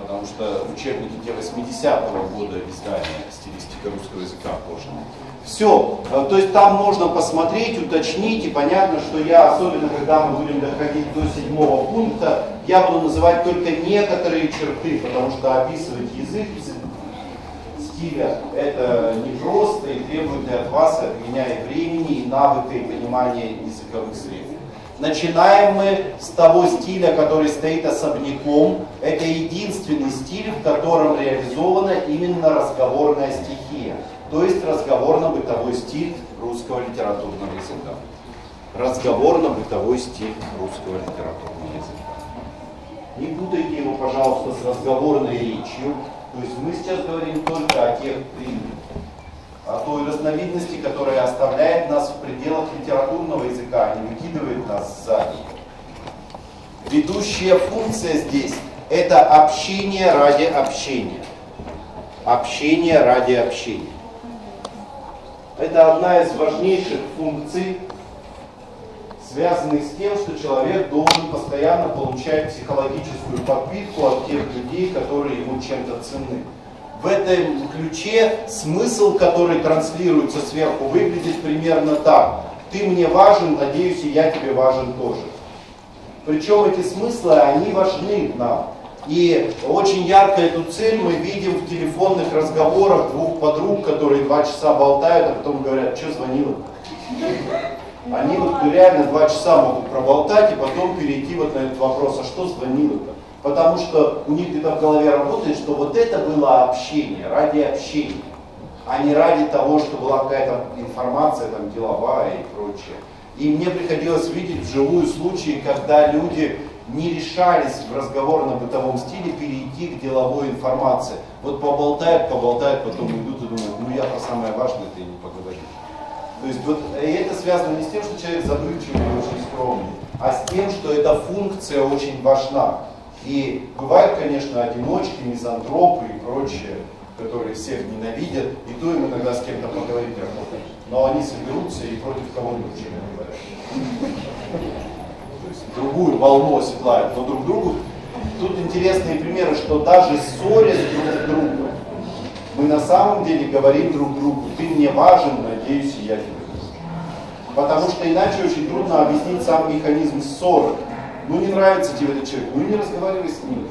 потому что учебники те 80-го года издания стилистика русского языка кожаная. Все, э, то есть там можно посмотреть, уточнить, и понятно, что я, особенно когда мы будем доходить до седьмого пункта, я буду называть только некоторые черты, потому что описывать язык стиля это непросто и требует и от вас, и от меня и времени, и навыка, и понимания языковых средств. Начинаем мы с того стиля, который стоит особняком. Это единственный стиль, в котором реализована именно разговорная стихия, то есть разговорно-бытовой стиль русского литературного языка. Разговорно-бытовой стиль русского литературного языка. Не путайте его, пожалуйста, с разговорной речью. То есть мы сейчас говорим только о тех о той разновидности, которая оставляет нас в пределах литературного языка, а не выкидывает нас за нее. Ведущая функция здесь – это общение ради общения. Общение ради общения. Это одна из важнейших функций, связанных с тем, что человек должен постоянно получать психологическую подпитку от тех людей, которые ему чем-то ценны в этом ключе смысл, который транслируется сверху, выглядит примерно так. Ты мне важен, надеюсь, и я тебе важен тоже. Причем эти смыслы, они важны нам. И очень ярко эту цель мы видим в телефонных разговорах двух подруг, которые два часа болтают, а потом говорят, что звонила? Они вот реально два часа могут проболтать и потом перейти вот на этот вопрос, а что звонила-то? Потому что у них где-то в голове работает, что вот это было общение, ради общения, а не ради того, что была какая-то информация там деловая и прочее. И мне приходилось видеть вживую случаи, когда люди не решались в разговорно-бытовом стиле перейти к деловой информации. Вот поболтают, поболтают, потом идут и думают, ну я про самое важное ты не поговоришь. То есть вот и это связано не с тем, что человек забывчивый и очень скромный, а с тем, что эта функция очень важна. И бывают, конечно, одиночки, мизантропы и прочие, которые всех ненавидят, и то им иногда с кем-то поговорить охота. Но они соберутся и против кого-нибудь чем говорят. То есть другую волну оседлают, но друг другу. Тут интересные примеры, что даже ссорясь друг с другом, мы на самом деле говорим друг другу, ты мне важен, надеюсь, и я тебе. Потому что иначе очень трудно объяснить сам механизм ссоры. Ну не нравится тебе этот человек, ну не разговаривай с ним.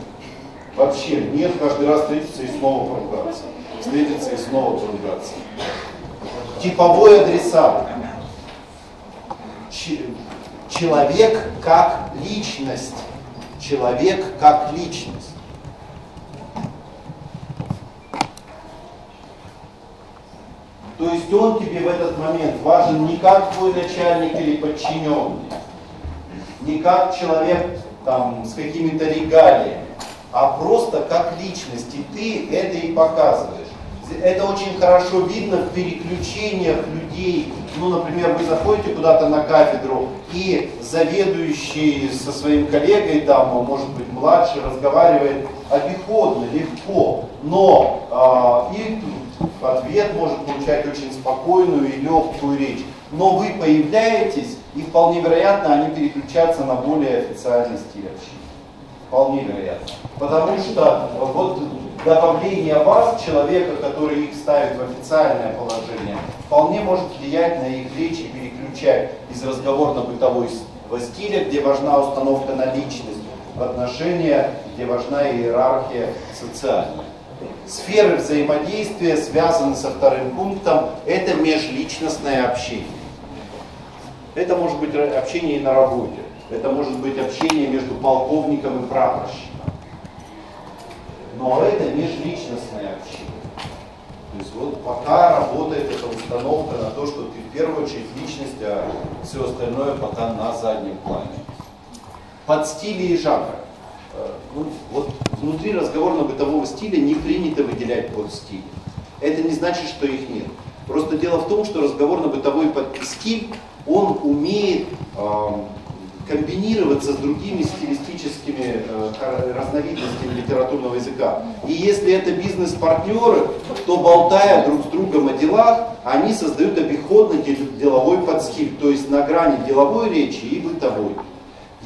Вообще, нет, каждый раз встретиться и снова поругаться. Встретиться и снова поругаться. Типовой адресат. Человек как личность. Человек как личность. То есть он тебе в этот момент важен не как твой начальник или подчиненный, не как человек там, с какими-то регалиями, а просто как личность. И ты это и показываешь. Это очень хорошо видно в переключениях людей. Ну, например, вы заходите куда-то на кафедру, и заведующий со своим коллегой, там, может быть, младший, разговаривает обиходно, легко, но э, и ответ может получать очень спокойную и легкую речь. Но вы появляетесь, и вполне вероятно они переключатся на более официальный стиль общения. Вполне вероятно. Потому что вот добавление вас, человека, который их ставит в официальное положение, вполне может влиять на их речь и переключать из разговорно-бытового стиля, где важна установка на личность, в отношения, где важна иерархия социальная. Сферы взаимодействия связаны со вторым пунктом, это межличностное общение. Это может быть общение на работе. Это может быть общение между полковником и прапорщиком. Но это межличностное общение. То есть вот пока работает эта установка на то, что ты в первую очередь личность, а все остальное пока на заднем плане. Под стили и жанры. Э, ну, вот внутри разговорно-бытового стиля не принято выделять под стиль. это не значит, что их нет. Просто дело в том, что разговорно-бытовой стиль, он умеет э, комбинироваться с другими стилистическими э, разновидностями литературного языка. И если это бизнес-партнеры, то болтая друг с другом о делах, они создают обиходный деловой подстиль, то есть на грани деловой речи и бытовой.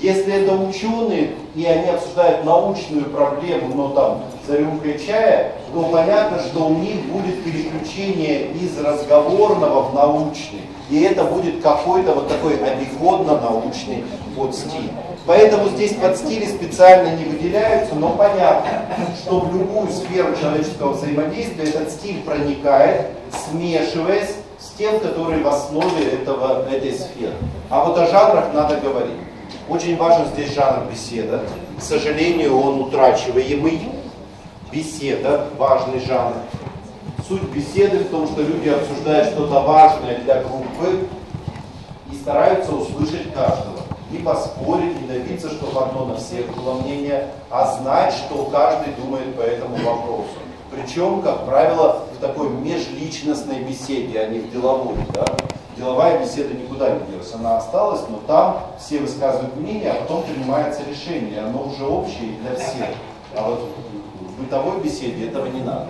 Если это ученые, и они обсуждают научную проблему, но там за рюмкой чая, то понятно, что у них будет переключение из разговорного в научный. И это будет какой-то вот такой обиходно-научный подстиль. Поэтому здесь подстили специально не выделяются, но понятно, что в любую сферу человеческого взаимодействия этот стиль проникает, смешиваясь с тем, который в основе этого, этой сферы. А вот о жанрах надо говорить. Очень важен здесь жанр беседа. К сожалению, он утрачиваемый. Беседа – важный жанр. Суть беседы в том, что люди обсуждают что-то важное для группы и стараются услышать каждого. Не поспорить, не добиться, чтобы одно на всех было мнение, а знать, что каждый думает по этому вопросу. Причем, как правило, в такой межличностной беседе, а не в деловой. Да? Деловая беседа никуда не делась, она осталась, но там все высказывают мнение, а потом принимается решение, оно уже общее для всех. А вот в бытовой беседе этого не надо.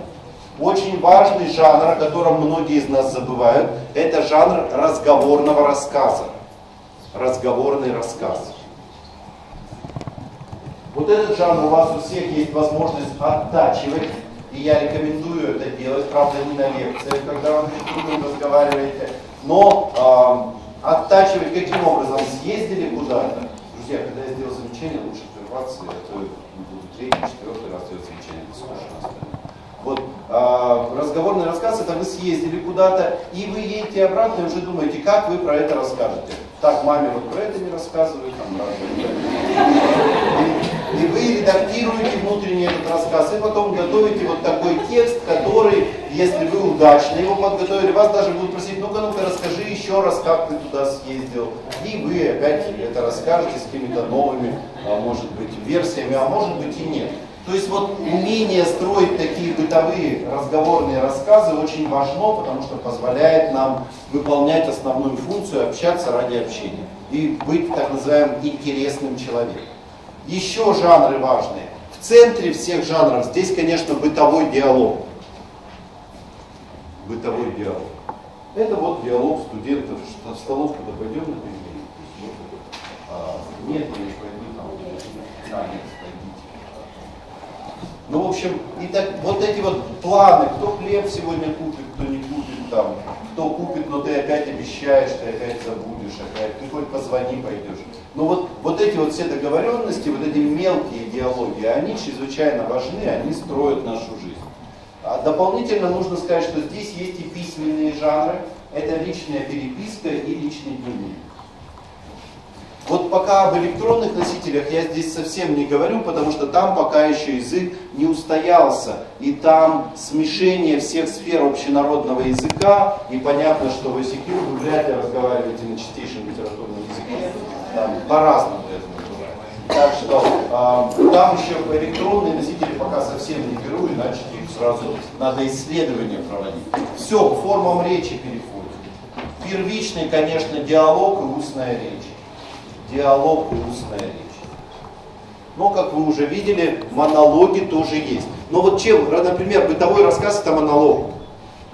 Очень важный жанр, о котором многие из нас забывают, это жанр разговорного рассказа. Разговорный рассказ. Вот этот жанр у вас у всех есть возможность оттачивать, и я рекомендую это делать, правда не на лекциях, когда вы друг с другом разговариваете, но э, оттачивать каким образом? Съездили куда-то. Друзья, когда я сделал замечание, лучше прерваться, а то буду третий, четвертый раз делать замечание, это скучно вот разговорный рассказ, это вы съездили куда-то, и вы едете обратно и уже думаете, как вы про это расскажете. Так, маме вот про это не рассказываю, там, и, и вы редактируете внутренний этот рассказ, и потом готовите вот такой текст, который, если вы удачно его подготовили, вас даже будут просить, ну-ка, ну-ка, расскажи еще раз, как ты туда съездил. И вы опять это расскажете с какими-то новыми, а, может быть, версиями, а может быть и нет. То есть вот умение строить такие бытовые разговорные рассказы очень важно, потому что позволяет нам выполнять основную функцию, общаться ради общения и быть так называемым интересным человеком. Еще жанры важные. В центре всех жанров здесь, конечно, бытовой диалог. Бытовой диалог. Это вот диалог студентов в столовку, куда пойдем, например. А, нет, не пойду. Да, нет. Ну, в общем, и так, вот эти вот планы, кто хлеб сегодня купит, кто не купит, там, кто купит, но ты опять обещаешь, ты опять забудешь, опять, ты хоть позвони, пойдешь. Ну вот, вот эти вот все договоренности, вот эти мелкие диалоги, они чрезвычайно важны, они строят нашу жизнь. А дополнительно нужно сказать, что здесь есть и письменные жанры, это личная переписка и личный дневник. Вот пока об электронных носителях я здесь совсем не говорю, потому что там пока еще язык не устоялся. И там смешение всех сфер общенародного языка, и понятно, что в ICQ вы вряд ли разговариваете на чистейшем литературном языке. Там по-разному это бывает. Так что э, там еще электронные носители пока совсем не беру, иначе их сразу надо исследования проводить. Все, к формам речи переходим. Первичный, конечно, диалог и устная речь диалог и устная речь. Но, как вы уже видели, монологи тоже есть. Но вот чем, например, бытовой рассказ это монолог.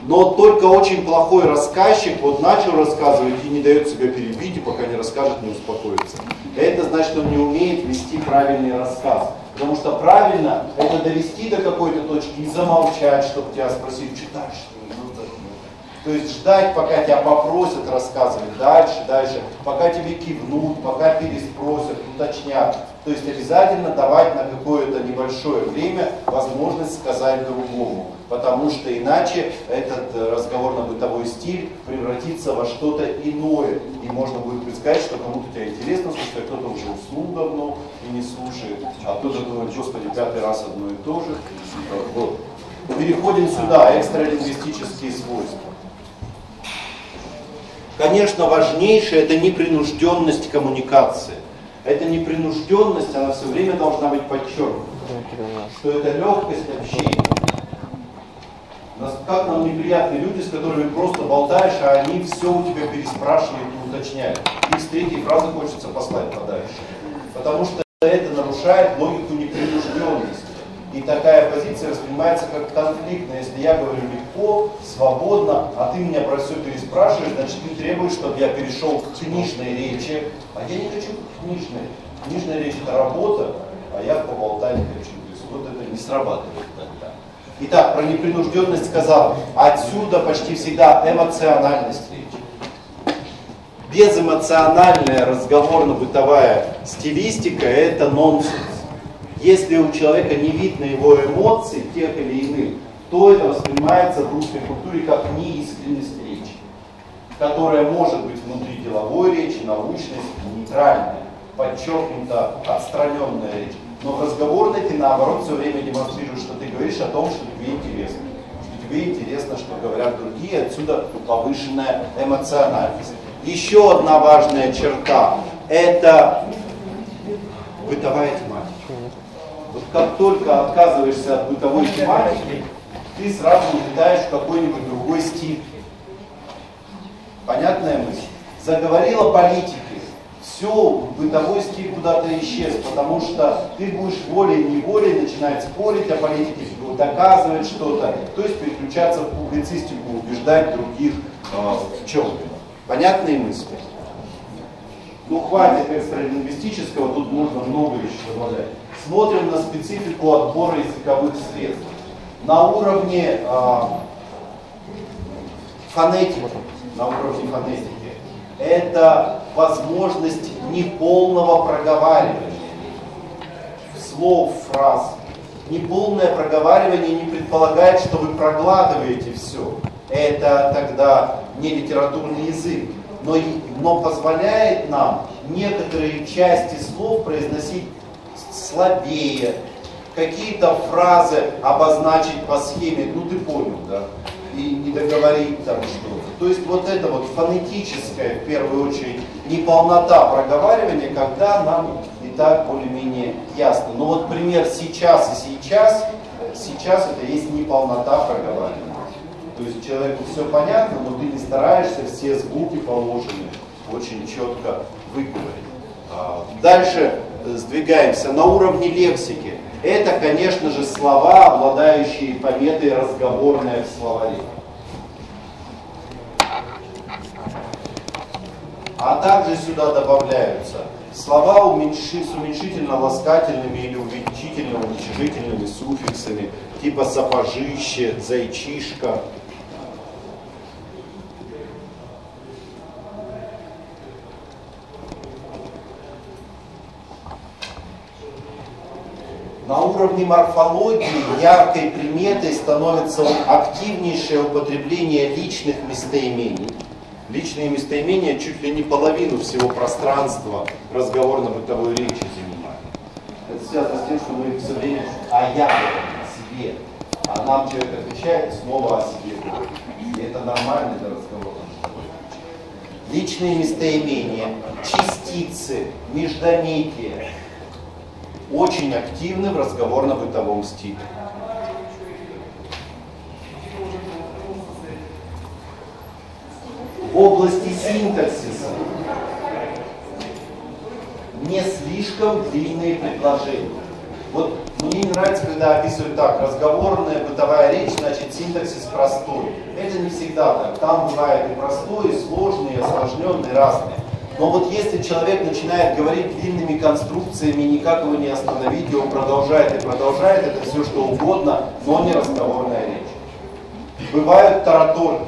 Но только очень плохой рассказчик вот начал рассказывать и не дает себя перебить, и пока не расскажет, не успокоится. Это значит, он не умеет вести правильный рассказ. Потому что правильно это довести до какой-то точки и замолчать, чтобы тебя спросили, дальше то есть ждать, пока тебя попросят рассказывать дальше, дальше, пока тебе кивнут, пока переспросят, уточнят. То есть обязательно давать на какое-то небольшое время возможность сказать другому. Потому что иначе этот э, разговорно-бытовой стиль превратится во что-то иное. И можно будет предсказать, что кому-то тебя интересно слушать, а кто-то уже уснул давно и не слушает, а кто-то думает, господи, пятый раз одно и то же. Вот. Переходим сюда, экстралингвистические свойства. Конечно, важнейшее это непринужденность коммуникации. Эта непринужденность, она все время должна быть подчеркнута. Что это легкость общения. Как нам неприятны люди, с которыми просто болтаешь, а они все у тебя переспрашивают и уточняют. Их с третьей фразы хочется послать подальше. Потому что это нарушает логику непринужденности. И такая позиция воспринимается как конфликтная. Если я говорю легко, свободно, а ты меня про все переспрашиваешь, значит ты требуешь, чтобы я перешел к книжной речи. А я не хочу к книжной. Книжная речь это работа, а я поболтать хочу. То есть вот это не срабатывает тогда. Итак, про непринужденность сказал. Отсюда почти всегда эмоциональность речи. Безэмоциональная разговорно-бытовая стилистика это нонсенс. Если у человека не видно его эмоций, тех или иных, то это воспринимается в русской культуре как неискренность речи, которая может быть внутри деловой речи, научной, нейтральная, подчеркнуто отстраненная речь. Но в разговорной ты наоборот все время демонстрируешь, что ты говоришь о том, что тебе интересно. Что тебе интересно, что говорят другие, отсюда повышенная эмоциональность. Еще одна важная черта – это бытовая как только отказываешься от бытовой тематики, ты сразу улетаешь в какой-нибудь другой стиль. Понятная мысль? Заговорила политикой, все, бытовой стиль куда-то исчез, потому что ты будешь волей-неволей начинать спорить о политике, доказывать что-то, то есть переключаться в публицистику, убеждать других э, в чем. Понятные мысли? Ну хватит экстралингвистического, тут можно много еще добавлять смотрим на специфику отбора языковых средств. На уровне э, фонетики, на уровне фонетики, это возможность неполного проговаривания слов, фраз. Неполное проговаривание не предполагает, что вы проглатываете все. Это тогда не литературный язык, но, но позволяет нам некоторые части слов произносить слабее, какие-то фразы обозначить по схеме, ну ты понял, да, и не договорить там что-то. То есть вот это вот фонетическая, в первую очередь, неполнота проговаривания, когда нам и так более-менее ясно. Но вот пример сейчас и сейчас, сейчас это есть неполнота проговаривания. То есть человеку все понятно, но ты не стараешься все звуки положенные очень четко выговорить. А, дальше сдвигаемся на уровне лексики. Это, конечно же, слова, обладающие пометой разговорная в словаре. А также сюда добавляются слова уменьши, с уменьшительно-ласкательными или увеличительно-уничижительными суффиксами, типа сапожище, зайчишка, На уровне морфологии яркой приметой становится активнейшее употребление личных местоимений. Личные местоимения чуть ли не половину всего пространства разговорно-бытовой речи занимают. Это связано с тем, что мы все время «а я о себе», а нам человек отвечает снова о себе. И это нормально для разговора. Личные местоимения, частицы, междометия, очень активны в разговорно-бытовом стиле. В области синтаксиса не слишком длинные предложения. Вот мне не нравится, когда описывают так, разговорная бытовая речь, значит синтаксис простой. Это не всегда так. Там бывает и простой, и сложный, и осложненный, разные. Но вот если человек начинает говорить длинными конструкциями, никак его не остановить, и он продолжает и продолжает, это все что угодно, но не разговорная речь. Бывают тараторки,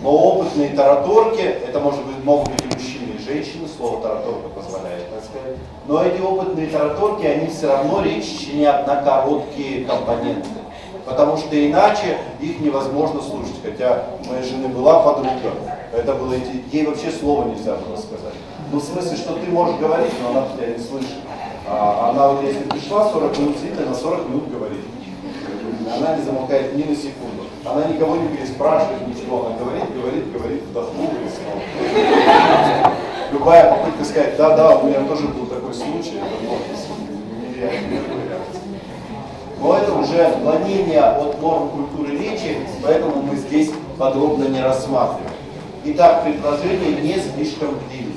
но опытные тараторки, это может быть, могут быть и мужчины, и женщины, слово тараторка позволяет так сказать, но эти опытные тараторки, они все равно речь членят на короткие компоненты. Потому что иначе их невозможно слушать. Хотя у моей жены была подруга, это было, ей вообще слова нельзя было сказать. Ну, в смысле, что ты можешь говорить, но она тебя не слышит. А она вот если пришла 40 минут сидит, она 40 минут говорит. Она не замолкает ни на секунду. Она никого не переспрашивает, ничего. Она говорит, говорит, говорит, вдохнула и снова. Любая попытка сказать, да, да, у меня тоже был такой случай, это нереально. Но это уже отклонение от норм культуры речи, поэтому мы здесь подробно не рассматриваем. Итак, предложение не слишком длинное.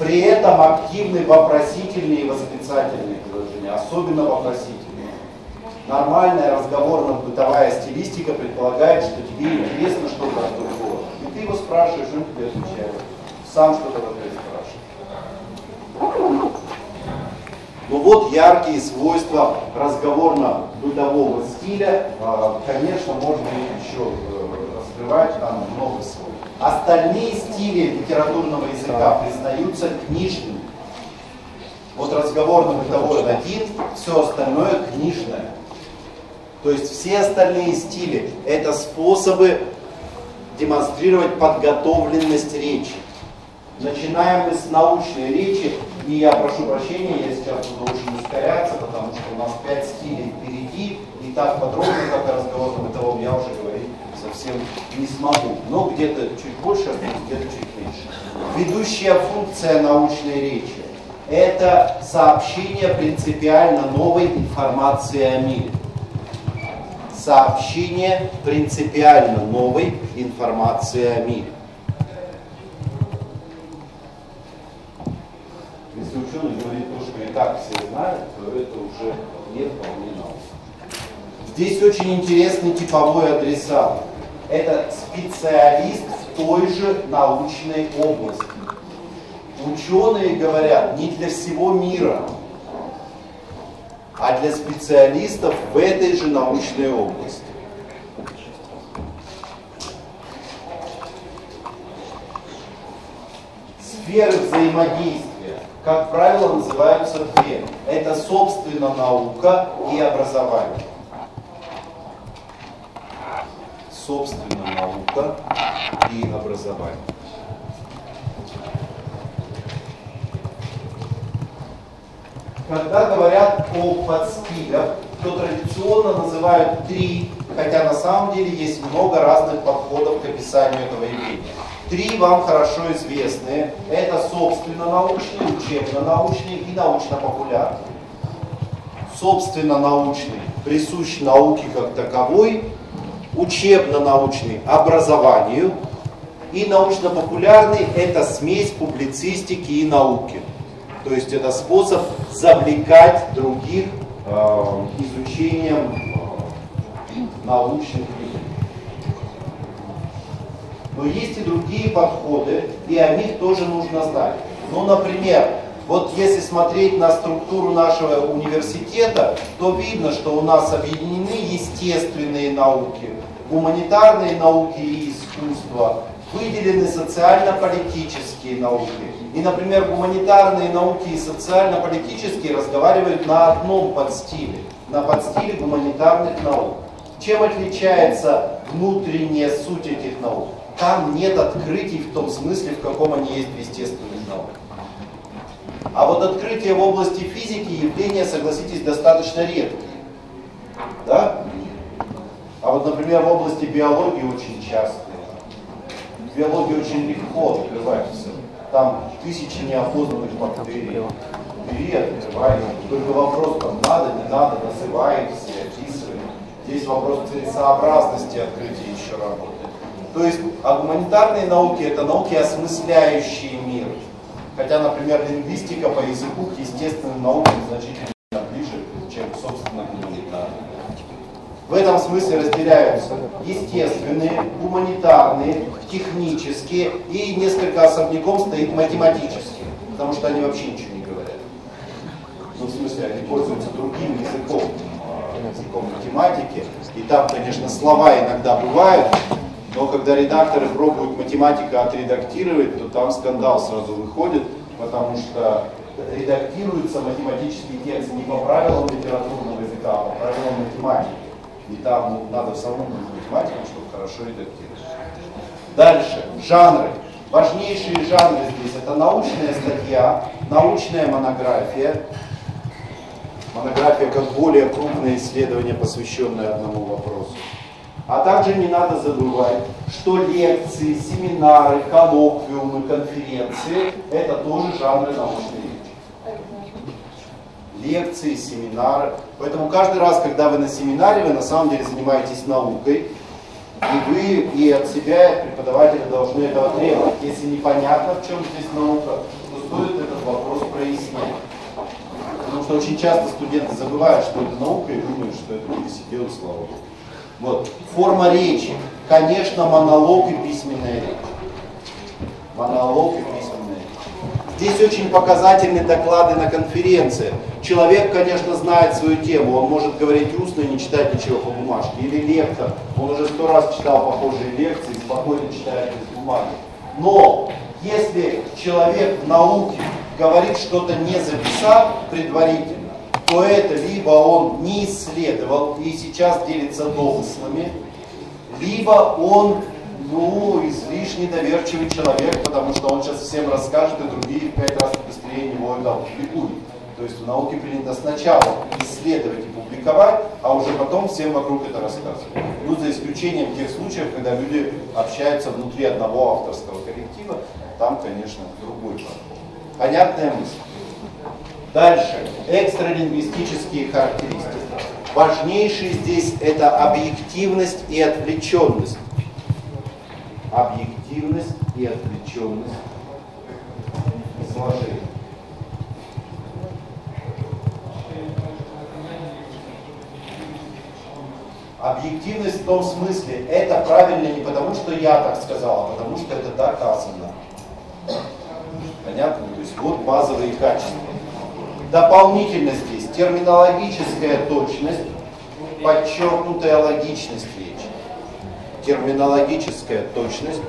При этом активны вопросительные и восклицательные предложения, особенно вопросительные. Нормальная разговорно-бытовая стилистика предполагает, что тебе интересно что-то от другого. И ты его спрашиваешь, он тебе отвечает. Сам что-то в ответ спрашивает. Ну вот яркие свойства разговорно-бытового стиля. А, конечно, можно их еще э, раскрывать, там много свойств. Остальные стили литературного языка признаются книжными. Вот разговорно-бытовой один, все остальное книжное. То есть все остальные стили – это способы демонстрировать подготовленность речи. Начинаем мы с научной речи, и я прошу прощения, я сейчас буду очень ускоряться, потому что у нас пять стилей впереди, и так подробно, как о разговорном бытовом, я уже говорить совсем не смогу. Но где-то чуть больше, где-то чуть меньше. Ведущая функция научной речи – это сообщение принципиально новой информации о мире сообщение принципиально новой информации о мире. Если ученый говорит то, что и так все знают, то это уже не вполне наука. Здесь очень интересный типовой адресат. Это специалист в той же научной области. Ученые говорят не для всего мира, а для специалистов в этой же научной области. Сферы взаимодействия, как правило, называются две. Это, собственно, наука и образование. Собственно, наука и образование. Когда говорят о подстилях, то традиционно называют три, хотя на самом деле есть много разных подходов к описанию этого явления. Три вам хорошо известные. Это, собственно, научный, учебно-научный и научно-популярный. Собственно, научный присущ науке как таковой, учебно-научный образованию и научно-популярный это смесь публицистики и науки. То есть это способ завлекать других э, изучением э, научных. Но есть и другие подходы, и о них тоже нужно знать. Ну, например, вот если смотреть на структуру нашего университета, то видно, что у нас объединены естественные науки, гуманитарные науки и искусство, выделены социально-политические науки. И, например, гуманитарные науки и социально-политические разговаривают на одном подстиле, на подстиле гуманитарных наук. Чем отличается внутренняя суть этих наук? Там нет открытий в том смысле, в каком они есть в естественных науках. А вот открытия в области физики явления, согласитесь, достаточно редкие. Да? А вот, например, в области биологии очень часто биологии очень легко открывается. Там тысячи неопознанных бактерий. Бери, открывай. Только вопрос, там надо, не надо, называй все, описывай. Здесь вопрос целесообразности открытия еще работает. То есть, а гуманитарные науки это науки, осмысляющие мир. Хотя, например, лингвистика по языку к естественным наукам значительно В этом смысле разделяются естественные, гуманитарные, технические и несколько особняком стоит математические, потому что они вообще ничего не говорят. Ну, в смысле, они пользуются другим языком, а, языком математики, и там, конечно, слова иногда бывают, но когда редакторы пробуют математика отредактировать, то там скандал сразу выходит, потому что редактируется математический текст не по правилам литературного языка, а по правилам математики. И там ну, надо самому быть математиком, чтобы хорошо редактировать. Дальше. Жанры. Важнейшие жанры здесь это научная статья, научная монография, монография как более крупное исследование, посвященное одному вопросу. А также не надо забывать, что лекции, семинары, коллоквиумы, конференции – это тоже жанры научной. Лекции, семинары. Поэтому каждый раз, когда вы на семинаре, вы на самом деле занимаетесь наукой, и вы и от себя, и от преподавателя должны этого требовать. Если непонятно, в чем здесь наука, то стоит этот вопрос прояснять. Потому что очень часто студенты забывают, что это наука, и думают, что это слава Богу. Вот. Форма речи. Конечно, монолог и письменная речь. Монолог и письменная. Здесь очень показательны доклады на конференции. Человек, конечно, знает свою тему, он может говорить устно и не читать ничего по бумажке. Или лектор, он уже сто раз читал похожие лекции, спокойно читает без бумаги. Но если человек в науке говорит что-то не записав предварительно, то это либо он не исследовал и сейчас делится домыслами, либо он ну, излишне доверчивый человек, потому что он сейчас всем расскажет, и другие в пять раз быстрее него это опубликуют. То есть в науке принято сначала исследовать и публиковать, а уже потом всем вокруг это рассказывать. Ну, за исключением тех случаев, когда люди общаются внутри одного авторского коллектива, там, конечно, другой подход. Понятная мысль? Дальше. Экстралингвистические характеристики. Важнейший здесь это объективность и отвлеченность. Объективность и отвлеченность изложения. Объективность в том смысле, это правильно не потому, что я так сказал, а потому что это доказано. Понятно? То есть вот базовые качества. Дополнительно здесь терминологическая точность, подчеркнутая логичность речи. Терминологическая точность,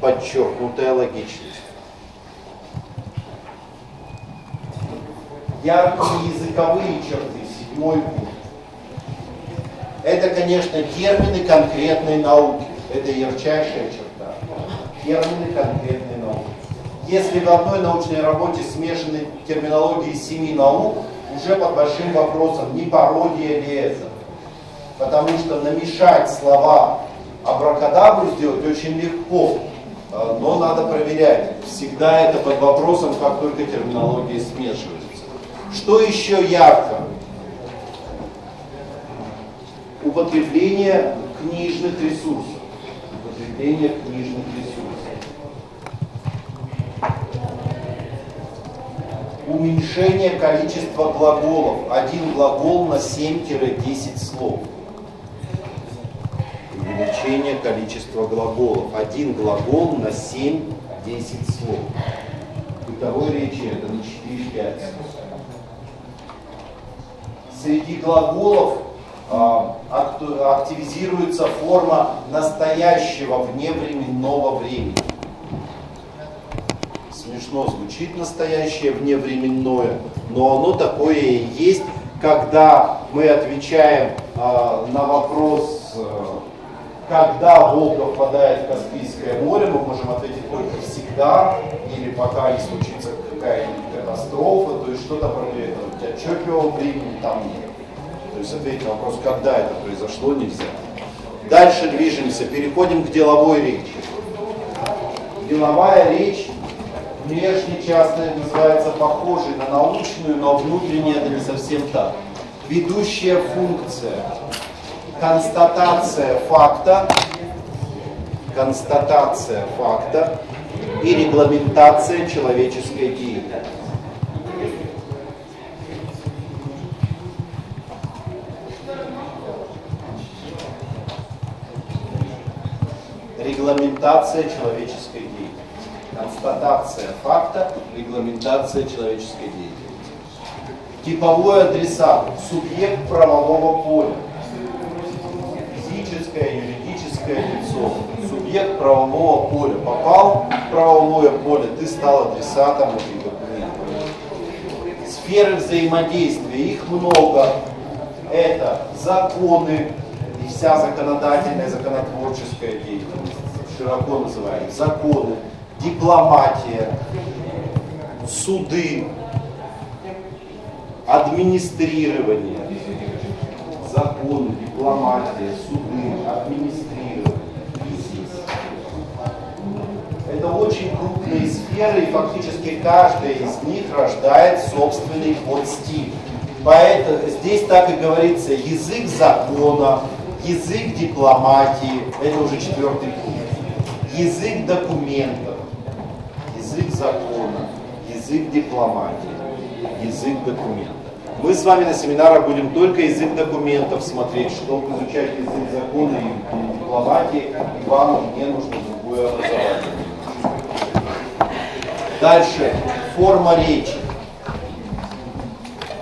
подчеркнутая логичность. Яркие языковые черты, седьмой пункт. Это, конечно, термины конкретной науки. Это ярчайшая черта. Термины конкретной науки. Если в одной научной работе смешаны терминологии семи наук, уже под большим вопросом, не пародия ли это. Потому что намешать слова абракадабру сделать очень легко, э, но надо проверять. Всегда это под вопросом, как только терминологии смешиваются. Что еще ярко? Употребление книжных ресурсов. Употребление книжных ресурсов. Уменьшение количества глаголов. Один глагол на 7-10 слов. Увеличение количества глаголов. Один глагол на 7-10 слов. В бытовой речи это на 4-5 слов. Среди глаголов а, активизируется форма настоящего вневременного времени. Смешно звучит настоящее вневременное, но оно такое и есть, когда мы отвечаем э, на вопрос, э, когда Волга впадает в Каспийское море, мы можем ответить только всегда, или пока не случится какая-нибудь катастрофа, то есть что-то проверить, отчетливого времени там нет. То есть ответить на вопрос, когда это произошло, нельзя. Дальше движемся, переходим к деловой речи. Деловая речь внешне часто называется похожей на научную, но внутренне это не совсем так. Ведущая функция, констатация факта, констатация факта и регламентация человеческой деятельности. регламентация человеческой деятельности. Констатация факта, регламентация человеческой деятельности. Типовой адресат, субъект правового поля. Физическое, юридическое лицо. Субъект правового поля. Попал в правовое поле, ты стал адресатом этих документов. Сферы взаимодействия, их много. Это законы, и вся законодательная, законотворческая деятельность широко называем, законы, дипломатия, суды, администрирование, законы, дипломатия, суды, администрирование, бизнес. Это очень крупные сферы, и фактически каждая из них рождает собственный подстиль. Поэтому здесь так и говорится, язык закона, язык дипломатии, это уже четвертый пункт. Язык документов, язык закона, язык дипломатии, язык документов. Мы с вами на семинарах будем только язык документов смотреть, чтобы изучать язык закона и дипломатии, и вам не нужно другое образование. Дальше. Форма речи.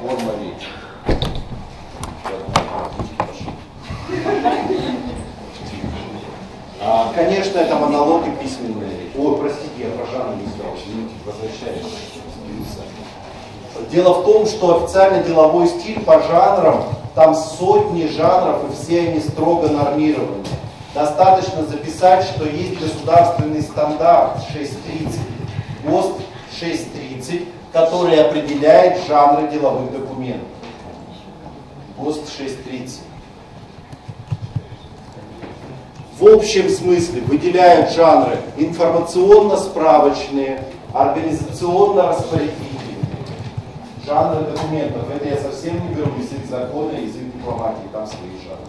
Форма речи. А, конечно, это монолог и письменная речь. Ой, простите, я про жанр не сказал. Извините, возвращаюсь. Дело в том, что официально деловой стиль по жанрам, там сотни жанров, и все они строго нормированы. Достаточно записать, что есть государственный стандарт 630, ГОСТ 630, который определяет жанры деловых документов. ГОСТ 630. В общем смысле выделяют жанры информационно-справочные, организационно-распорядительные, жанры документов. Это я совсем не беру язык закона, язык дипломатии, там свои жанры.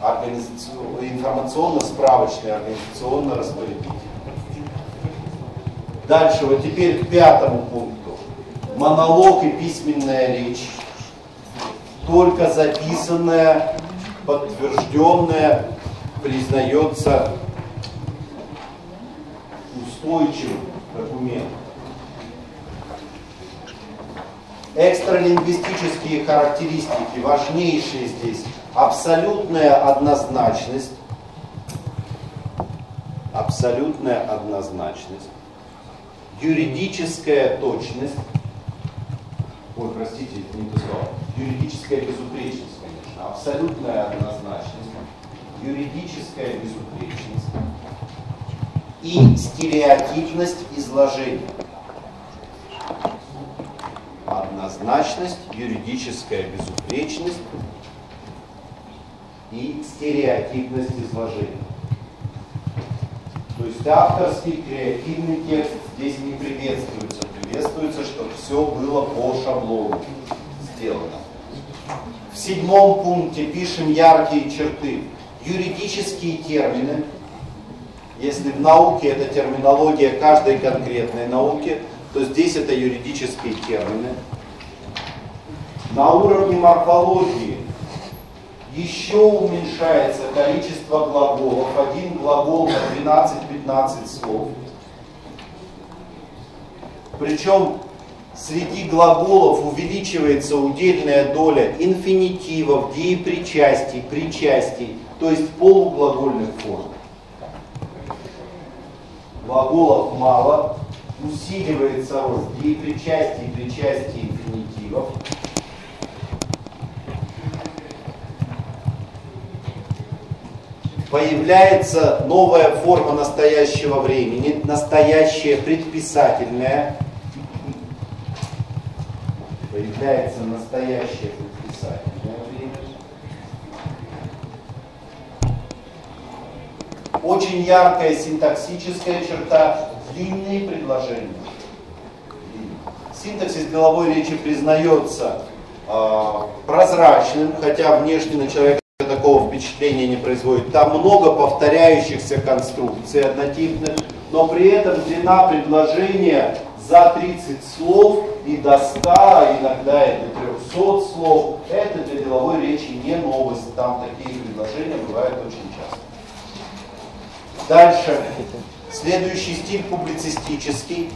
Организацион... Информационно-справочные, организационно-распорядительные. Дальше, вот теперь к пятому пункту. Монолог и письменная речь. Только записанная, подтвержденная, признается устойчивым документом. Экстралингвистические характеристики, важнейшие здесь, абсолютная однозначность, абсолютная однозначность, юридическая точность, ой, простите, не то слово, юридическая безупречность, конечно, абсолютная однозначность, юридическая безупречность. И стереотипность изложения однозначность, юридическая безупречность и стереотипность изложения. То есть авторский креативный текст здесь не приветствуется. Приветствуется, чтобы все было по шаблону сделано. В седьмом пункте пишем яркие черты. Юридические термины. Если в науке это терминология каждой конкретной науки, то здесь это юридические термины. На уровне морфологии еще уменьшается количество глаголов. Один глагол на 12-15 слов. Причем среди глаголов увеличивается удельная доля инфинитивов, деепричастий, причастий, то есть полуглагольных форм. Глаголов мало, усиливается рост деепричастий, причастий, инфинитивов. Появляется новая форма настоящего времени, настоящее предписательное. Появляется настоящее предписательное время. Очень яркая синтаксическая черта длинные предложения. Синтаксис деловой речи признается э, прозрачным, хотя внешне на человека такого впечатления не производит. Там много повторяющихся конструкций однотипных, но при этом длина предложения за 30 слов и до 100, иногда и до 300 слов. Это для деловой речи не новость. Там такие предложения бывают очень часто. Дальше. Следующий стиль публицистический.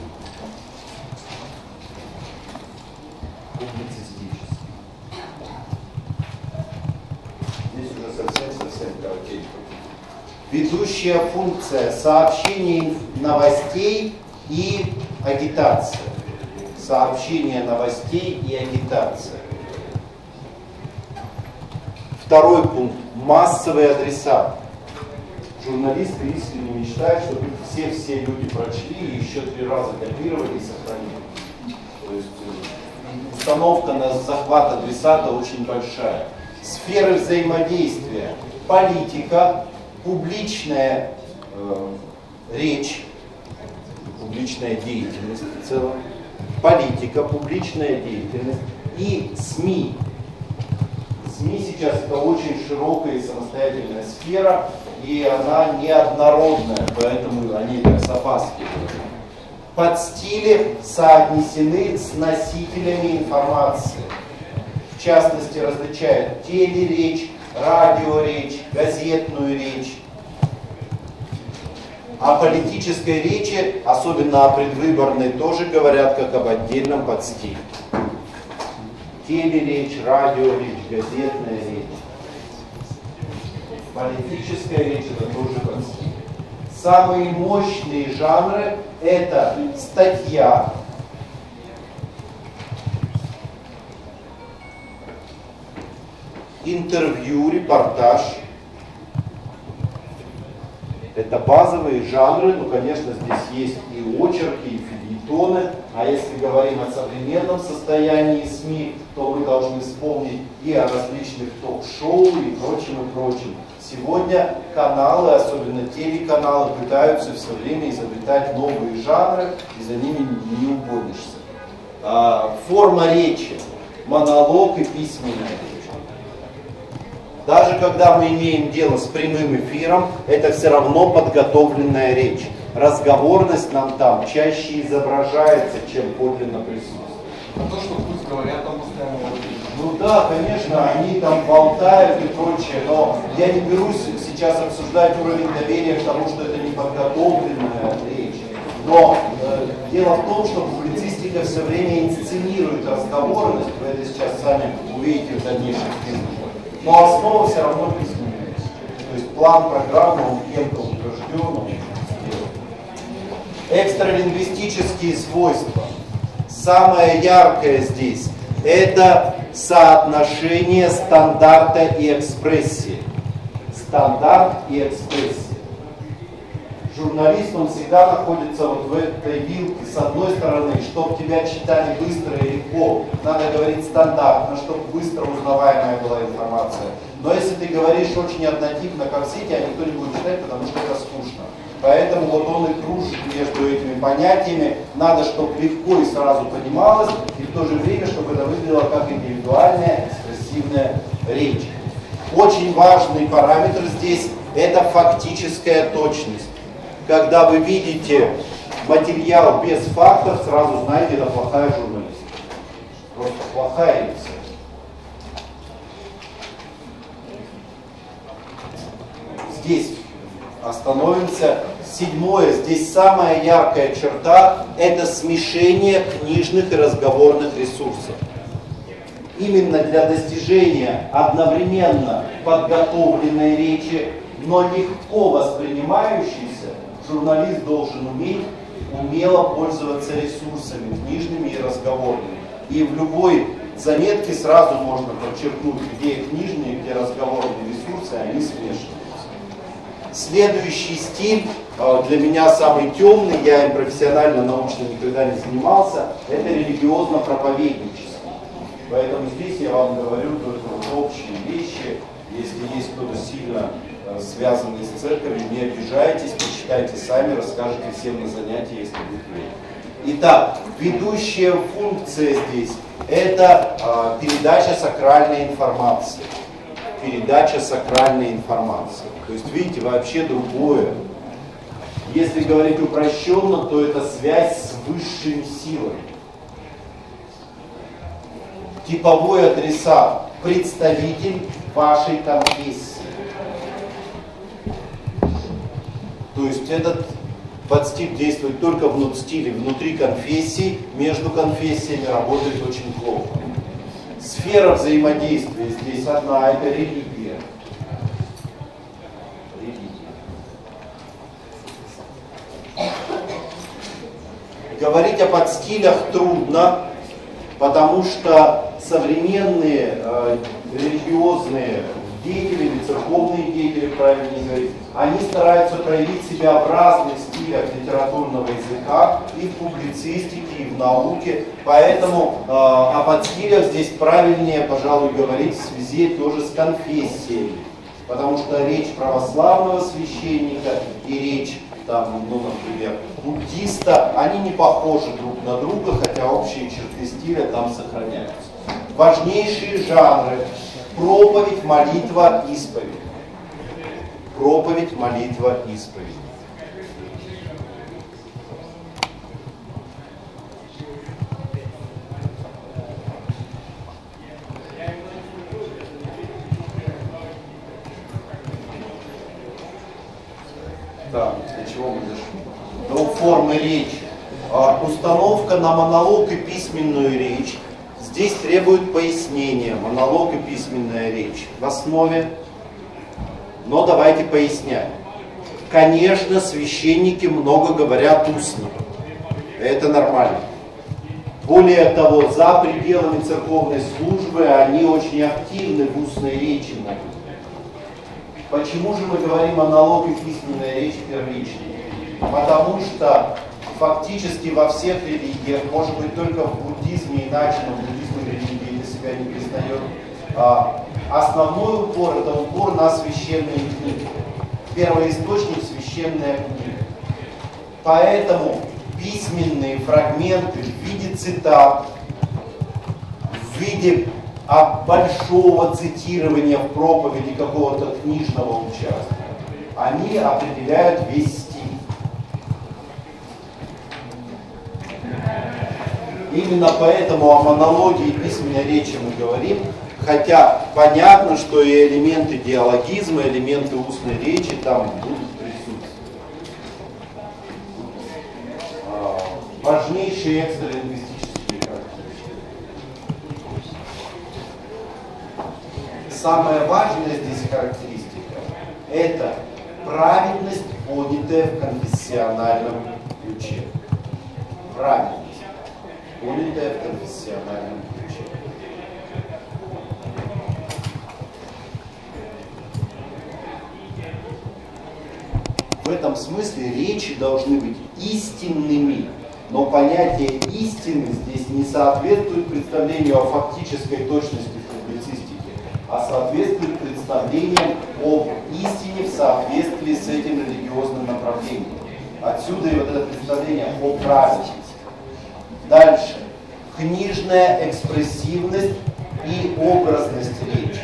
Здесь уже совсем-совсем коротенько. Ведущая функция сообщение новостей и агитация. Сообщение новостей и агитация. Второй пункт. Массовый адресат журналисты искренне мечтают, чтобы все-все люди прочли и еще три раза копировали и сохранили. То есть э, установка на захват адресата очень большая. Сферы взаимодействия. Политика, публичная э, речь, публичная деятельность в целом, политика, публичная деятельность и СМИ. СМИ сейчас это очень широкая и самостоятельная сфера, и она неоднородная, поэтому они так с опаской. Под стили соотнесены с носителями информации. В частности, различают телеречь, радиоречь, газетную речь. О политической речи, особенно о предвыборной, тоже говорят как об отдельном подстиле. Телеречь, радиоречь, газетная речь. Политическая речь это тоже подстиль. Самые мощные жанры это статья, интервью, репортаж. Это базовые жанры, ну, конечно, здесь есть и очерки, и филитоны, а если говорим о современном состоянии СМИ, то мы должны вспомнить и о различных ток-шоу и прочем, и прочем. Сегодня каналы, особенно телеканалы, пытаются все время изобретать новые жанры, и за ними не угонишься. А, форма речи, монолог и письменная. Даже когда мы имеем дело с прямым эфиром, это все равно подготовленная речь. Разговорность нам там чаще изображается, чем подлинно присутствует. А то, что пусть говорят там постоянно. Ну да, конечно, они там болтают и прочее, но я не берусь сейчас обсуждать уровень доверия к тому, что это не подготовленная речь. Но э, дело в том, что публицистика все время инсценирует разговорность, вы это сейчас сами увидите в дальнейших фильмах но основа все равно письменная. То есть план программы, он кем-то утвержден, он Экстралингвистические свойства. Самое яркое здесь – это соотношение стандарта и экспрессии. Стандарт и экспрессия журналист, он всегда находится вот в этой вилке. С одной стороны, чтобы тебя читали быстро и легко, надо говорить стандартно, чтобы быстро узнаваемая была информация. Но если ты говоришь очень однотипно, как все, тебя никто не будет читать, потому что это скучно. Поэтому вот он и кружит между этими понятиями. Надо, чтобы легко и сразу понималось, и в то же время, чтобы это выглядело как индивидуальная, экспрессивная речь. Очень важный параметр здесь – это фактическая точность когда вы видите материал без фактов, сразу знаете, это плохая журналистика. Просто плохая лекция. Здесь остановимся. Седьмое, здесь самая яркая черта – это смешение книжных и разговорных ресурсов. Именно для достижения одновременно подготовленной речи, но легко воспринимающейся, журналист должен уметь умело пользоваться ресурсами книжными и разговорными. И в любой заметке сразу можно подчеркнуть, где книжные, где разговорные ресурсы, они смешиваются. Следующий стиль, э, для меня самый темный, я им профессионально научно никогда не занимался, это религиозно-проповеднический. Поэтому здесь я вам говорю только общие вещи. Если есть кто-то сильно связанные с церковью, не обижайтесь, почитайте сами, расскажете всем на занятии, если будет время. Итак, ведущая функция здесь – это э, передача сакральной информации. Передача сакральной информации. То есть, видите, вообще другое. Если говорить упрощенно, то это связь с высшими силами. Типовой адресат – представитель вашей конфессии. То есть этот подстиль действует только в стиле внутри конфессии, между конфессиями работает очень плохо. Сфера взаимодействия здесь одна, это религия. Религия. Говорить о подстилях трудно, потому что современные э, религиозные деятели или церковные деятели, правильно говорить, они стараются проявить себя в разных стилях литературного языка и в публицистике, и в науке. Поэтому э, о подстилях здесь правильнее, пожалуй, говорить в связи тоже с конфессией. Потому что речь православного священника и речь там, ну, например, буддиста, они не похожи друг на друга, хотя общие черты стиля там сохраняются. Важнейшие жанры – проповедь, молитва, исповедь. Проповедь, молитва, исповедь. Да, для чего мы дошли? До формы речи. А, установка на монолог и письменную речь. Здесь требует пояснения. Монолог и письменная речь. В основе. Но давайте пояснять. Конечно, священники много говорят устно. Это нормально. Более того, за пределами церковной службы они очень активны в устной речи. Почему же мы говорим монолог и письменная речь первичнее? Потому что фактически во всех религиях, может быть только в буддизме и для себя не признает, а, основной упор это упор на священные книги. Первый источник священная книга. Поэтому письменные фрагменты в виде цитат, в виде от большого цитирования в проповеди какого-то книжного участка. Они определяют весь стиль. Именно поэтому о монологии письменной речи мы говорим, хотя понятно, что и элементы диалогизма, элементы устной речи там будут присутствовать. А, важнейшие экстралингвистические самая важная здесь характеристика – это праведность, понятая в конфессиональном ключе. Праведность, понятая в конфессиональном ключе. В этом смысле речи должны быть истинными, но понятие истины здесь не соответствует представлению о фактической точности а соответствует представлениям об истине в соответствии с этим религиозным направлением. Отсюда и вот это представление о праведности. Дальше. Книжная экспрессивность и образность речи.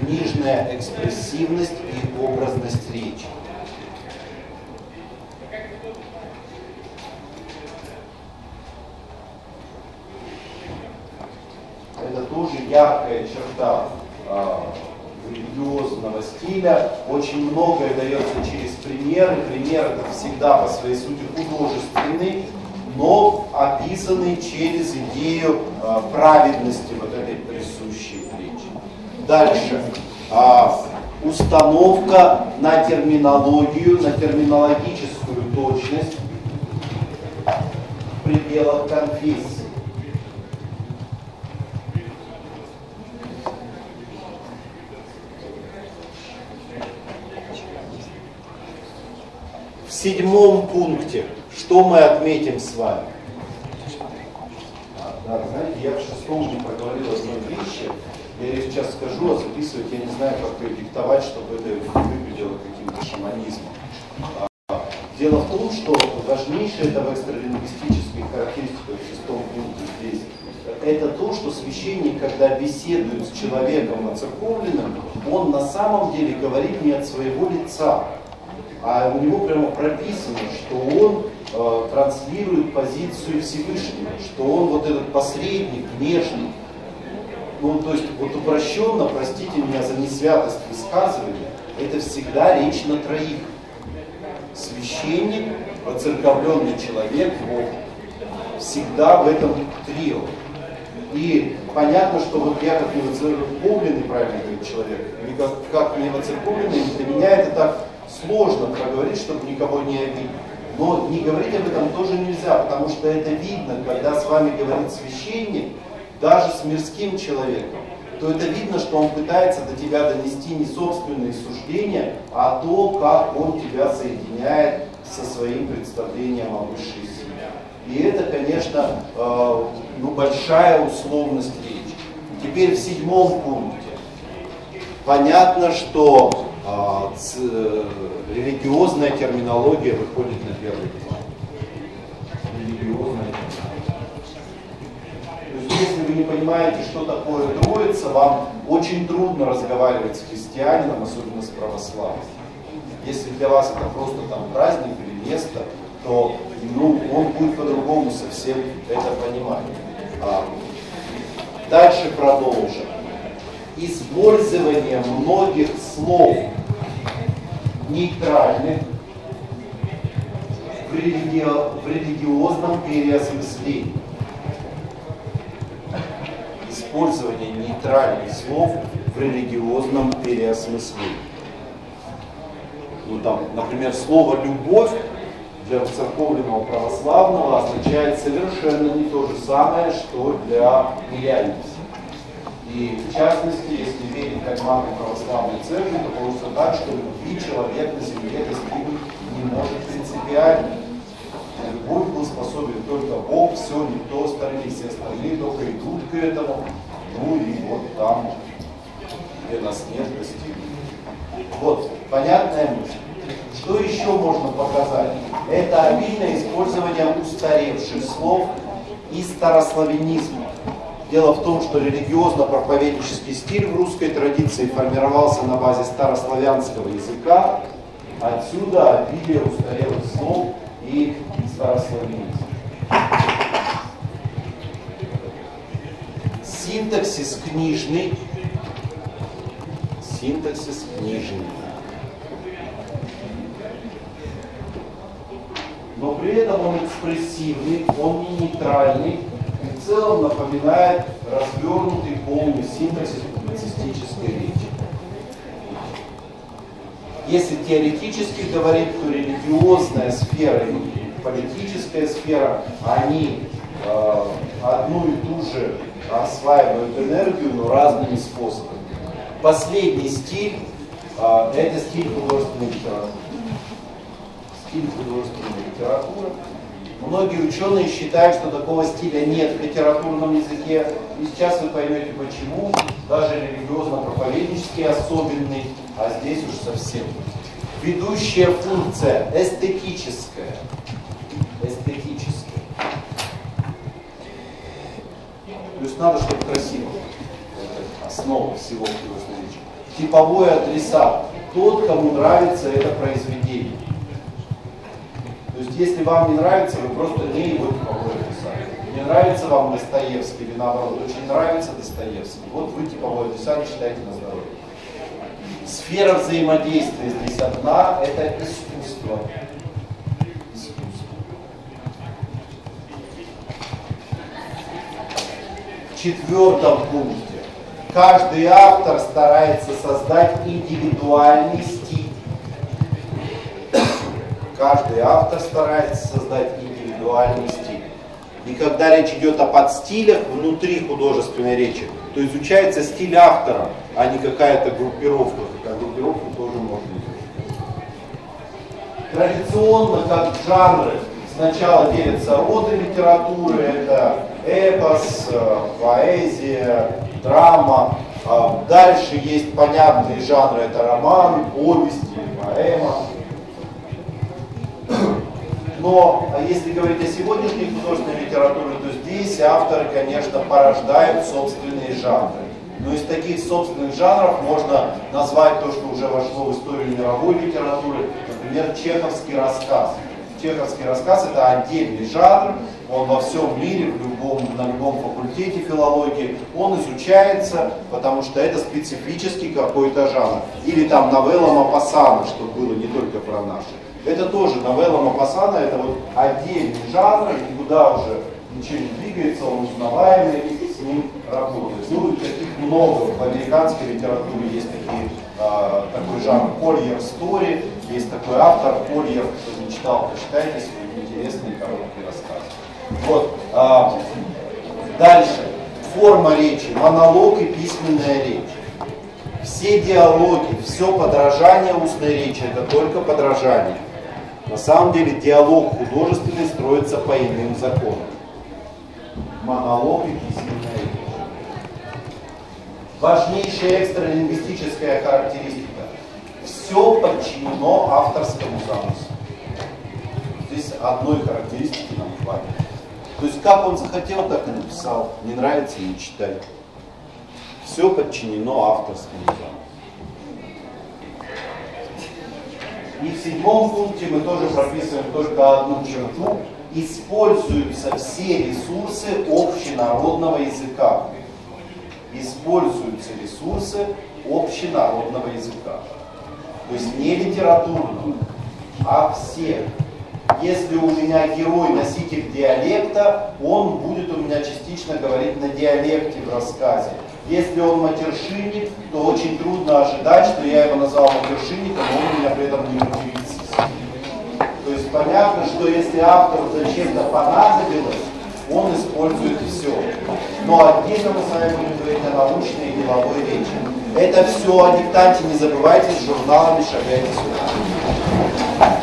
Книжная экспрессивность и образность речи. это тоже яркая черта э, религиозного стиля. Очень многое дается через примеры. Пример это всегда по своей сути художественный, но описанный через идею э, праведности вот этой присущей речи. Дальше. Э, установка на терминологию, на терминологическую точность в пределах конфессии. седьмом пункте, что мы отметим с вами? А, да, знаете, я в шестом не проговорил одной вещи. Я ее сейчас скажу, а записывать я не знаю, как ее диктовать, чтобы это не выглядело каким-то шаманизмом. А, дело в том, что важнейшее это в экстралингвистической характеристиках в шестом пункте здесь, это то, что священник, когда беседует с человеком оцерковленным, он на самом деле говорит не от своего лица, а у него прямо прописано, что он э, транслирует позицию Всевышнего, что он вот этот посредник, внешний. Ну, то есть вот упрощенно, простите меня за несвятость высказывания, это всегда речь на троих. Священник, воцерковленный человек, Бог. Всегда в этом трио. И понятно, что вот я как невоцерковленный, правильно говорит человек, или как, как невоцерковленный, для меня это так сложно проговорить, чтобы никого не обидеть. Но не говорить об этом тоже нельзя, потому что это видно, когда с вами говорит священник, даже с мирским человеком, то это видно, что он пытается до тебя донести не собственные суждения, а то, как он тебя соединяет со своим представлением о высшей силе. И это, конечно, э, ну, большая условность речи. Теперь в седьмом пункте. Понятно, что а, ц, религиозная терминология выходит на первый план. Религиозная То есть, если вы не понимаете, что такое Троица, вам очень трудно разговаривать с христианином, особенно с православным. Если для вас это просто там праздник или место, то ну, он будет по-другому совсем это понимать. А, дальше продолжим. Использование многих слов нейтральных в, религи... в религиозном переосмыслении. Использование нейтральных слов в религиозном переосмыслении. Ну, там, например, слово «любовь» для церковного православного означает совершенно не то же самое, что для мирянина. И в частности, если верить догмату православной церкви, то получится так, что любви человек на земле достигнуть не может принципиально. Любовь был способен только Бог, все, никто остальные, все остальные только идут к этому. Ну и вот там, где нас нет, достигнут. Вот, понятная мысль. Что еще можно показать? Это обильное использование устаревших слов и старославянизма. Дело в том, что религиозно-проповеднический стиль в русской традиции формировался на базе старославянского языка, отсюда обилие устарелых слов и старославянизм. Синтаксис книжный. Синтаксис книжный. но при этом он экспрессивный, он не нейтральный, в целом напоминает развернутый полный синтаксис публицистической речи. Если теоретически говорить, то религиозная сфера и политическая сфера, они э, одну и ту же осваивают энергию, но разными способами. Последний стиль э, это стиль художественной литературы. Стиль художественной литературы. Многие ученые считают, что такого стиля нет в литературном языке. И сейчас вы поймете почему. Даже религиозно-проповеднический особенный, а здесь уж совсем. Ведущая функция эстетическая. Эстетическая. То есть надо, чтобы красиво. Это основа всего художественной речи. Типовой адресат. Тот, кому нравится это произведение. То есть, если вам не нравится, вы просто не его типовое описание. Не нравится вам Достоевский или наоборот, очень нравится Достоевский. Вот вы типовое описание считаете на здоровье. Сфера взаимодействия здесь одна, это искусство. В четвертом пункте. Каждый автор старается создать индивидуальный Каждый автор старается создать индивидуальный стиль. И когда речь идет о подстилях внутри художественной речи, то изучается стиль автора, а не какая-то группировка. Такая группировка тоже можно изучить. Традиционно, как жанры, сначала делятся роды литературы, это эпос, э, поэзия, драма. А дальше есть понятные жанры, это роман, повесть поэма. Но а если говорить о сегодняшней художественной литературе, то здесь авторы, конечно, порождают собственные жанры. Но из таких собственных жанров можно назвать то, что уже вошло в историю мировой литературы, например, чеховский рассказ. Чеховский рассказ это отдельный жанр, он во всем мире, в любом, на любом факультете филологии, он изучается, потому что это специфический какой-то жанр. Или там новелла Мапасана, что было не только про наши. Это тоже новелла Мапасана, это вот отдельный жанр, куда уже ничего не двигается, он узнаваемый, с ним работает. Ну и таких много. В американской литературе есть такие, а, такой жанр Collier Story, есть такой автор Collier, кто не читал, почитайте, интересный короткий рассказ. Вот. А, дальше. Форма речи, монолог и письменная речь. Все диалоги, все подражание устной речи, это только подражание. На самом деле диалог художественный строится по иным законам. Монолог и письменная речь. Важнейшая экстралингвистическая характеристика. все подчинено авторскому замыслу. Здесь одной характеристики нам хватит. То есть как он захотел, так и написал. Не нравится, не читай. Все подчинено авторскому замыслу. И в седьмом пункте мы тоже прописываем только одну черту. Используются все ресурсы общенародного языка. Используются ресурсы общенародного языка. То есть не литературного, а все. Если у меня герой носитель диалекта, он будет у меня частично говорить на диалекте в рассказе. Если он матершинник, то очень трудно ожидать, что я его назвал матершинником, но он меня при этом не публицистом. То есть понятно, что если автору зачем-то понадобилось, он использует все. Но отдельно мы с вами будем говорить о научной и деловой речи. Это все о диктанте, не забывайте, с журналами шагайте сюда.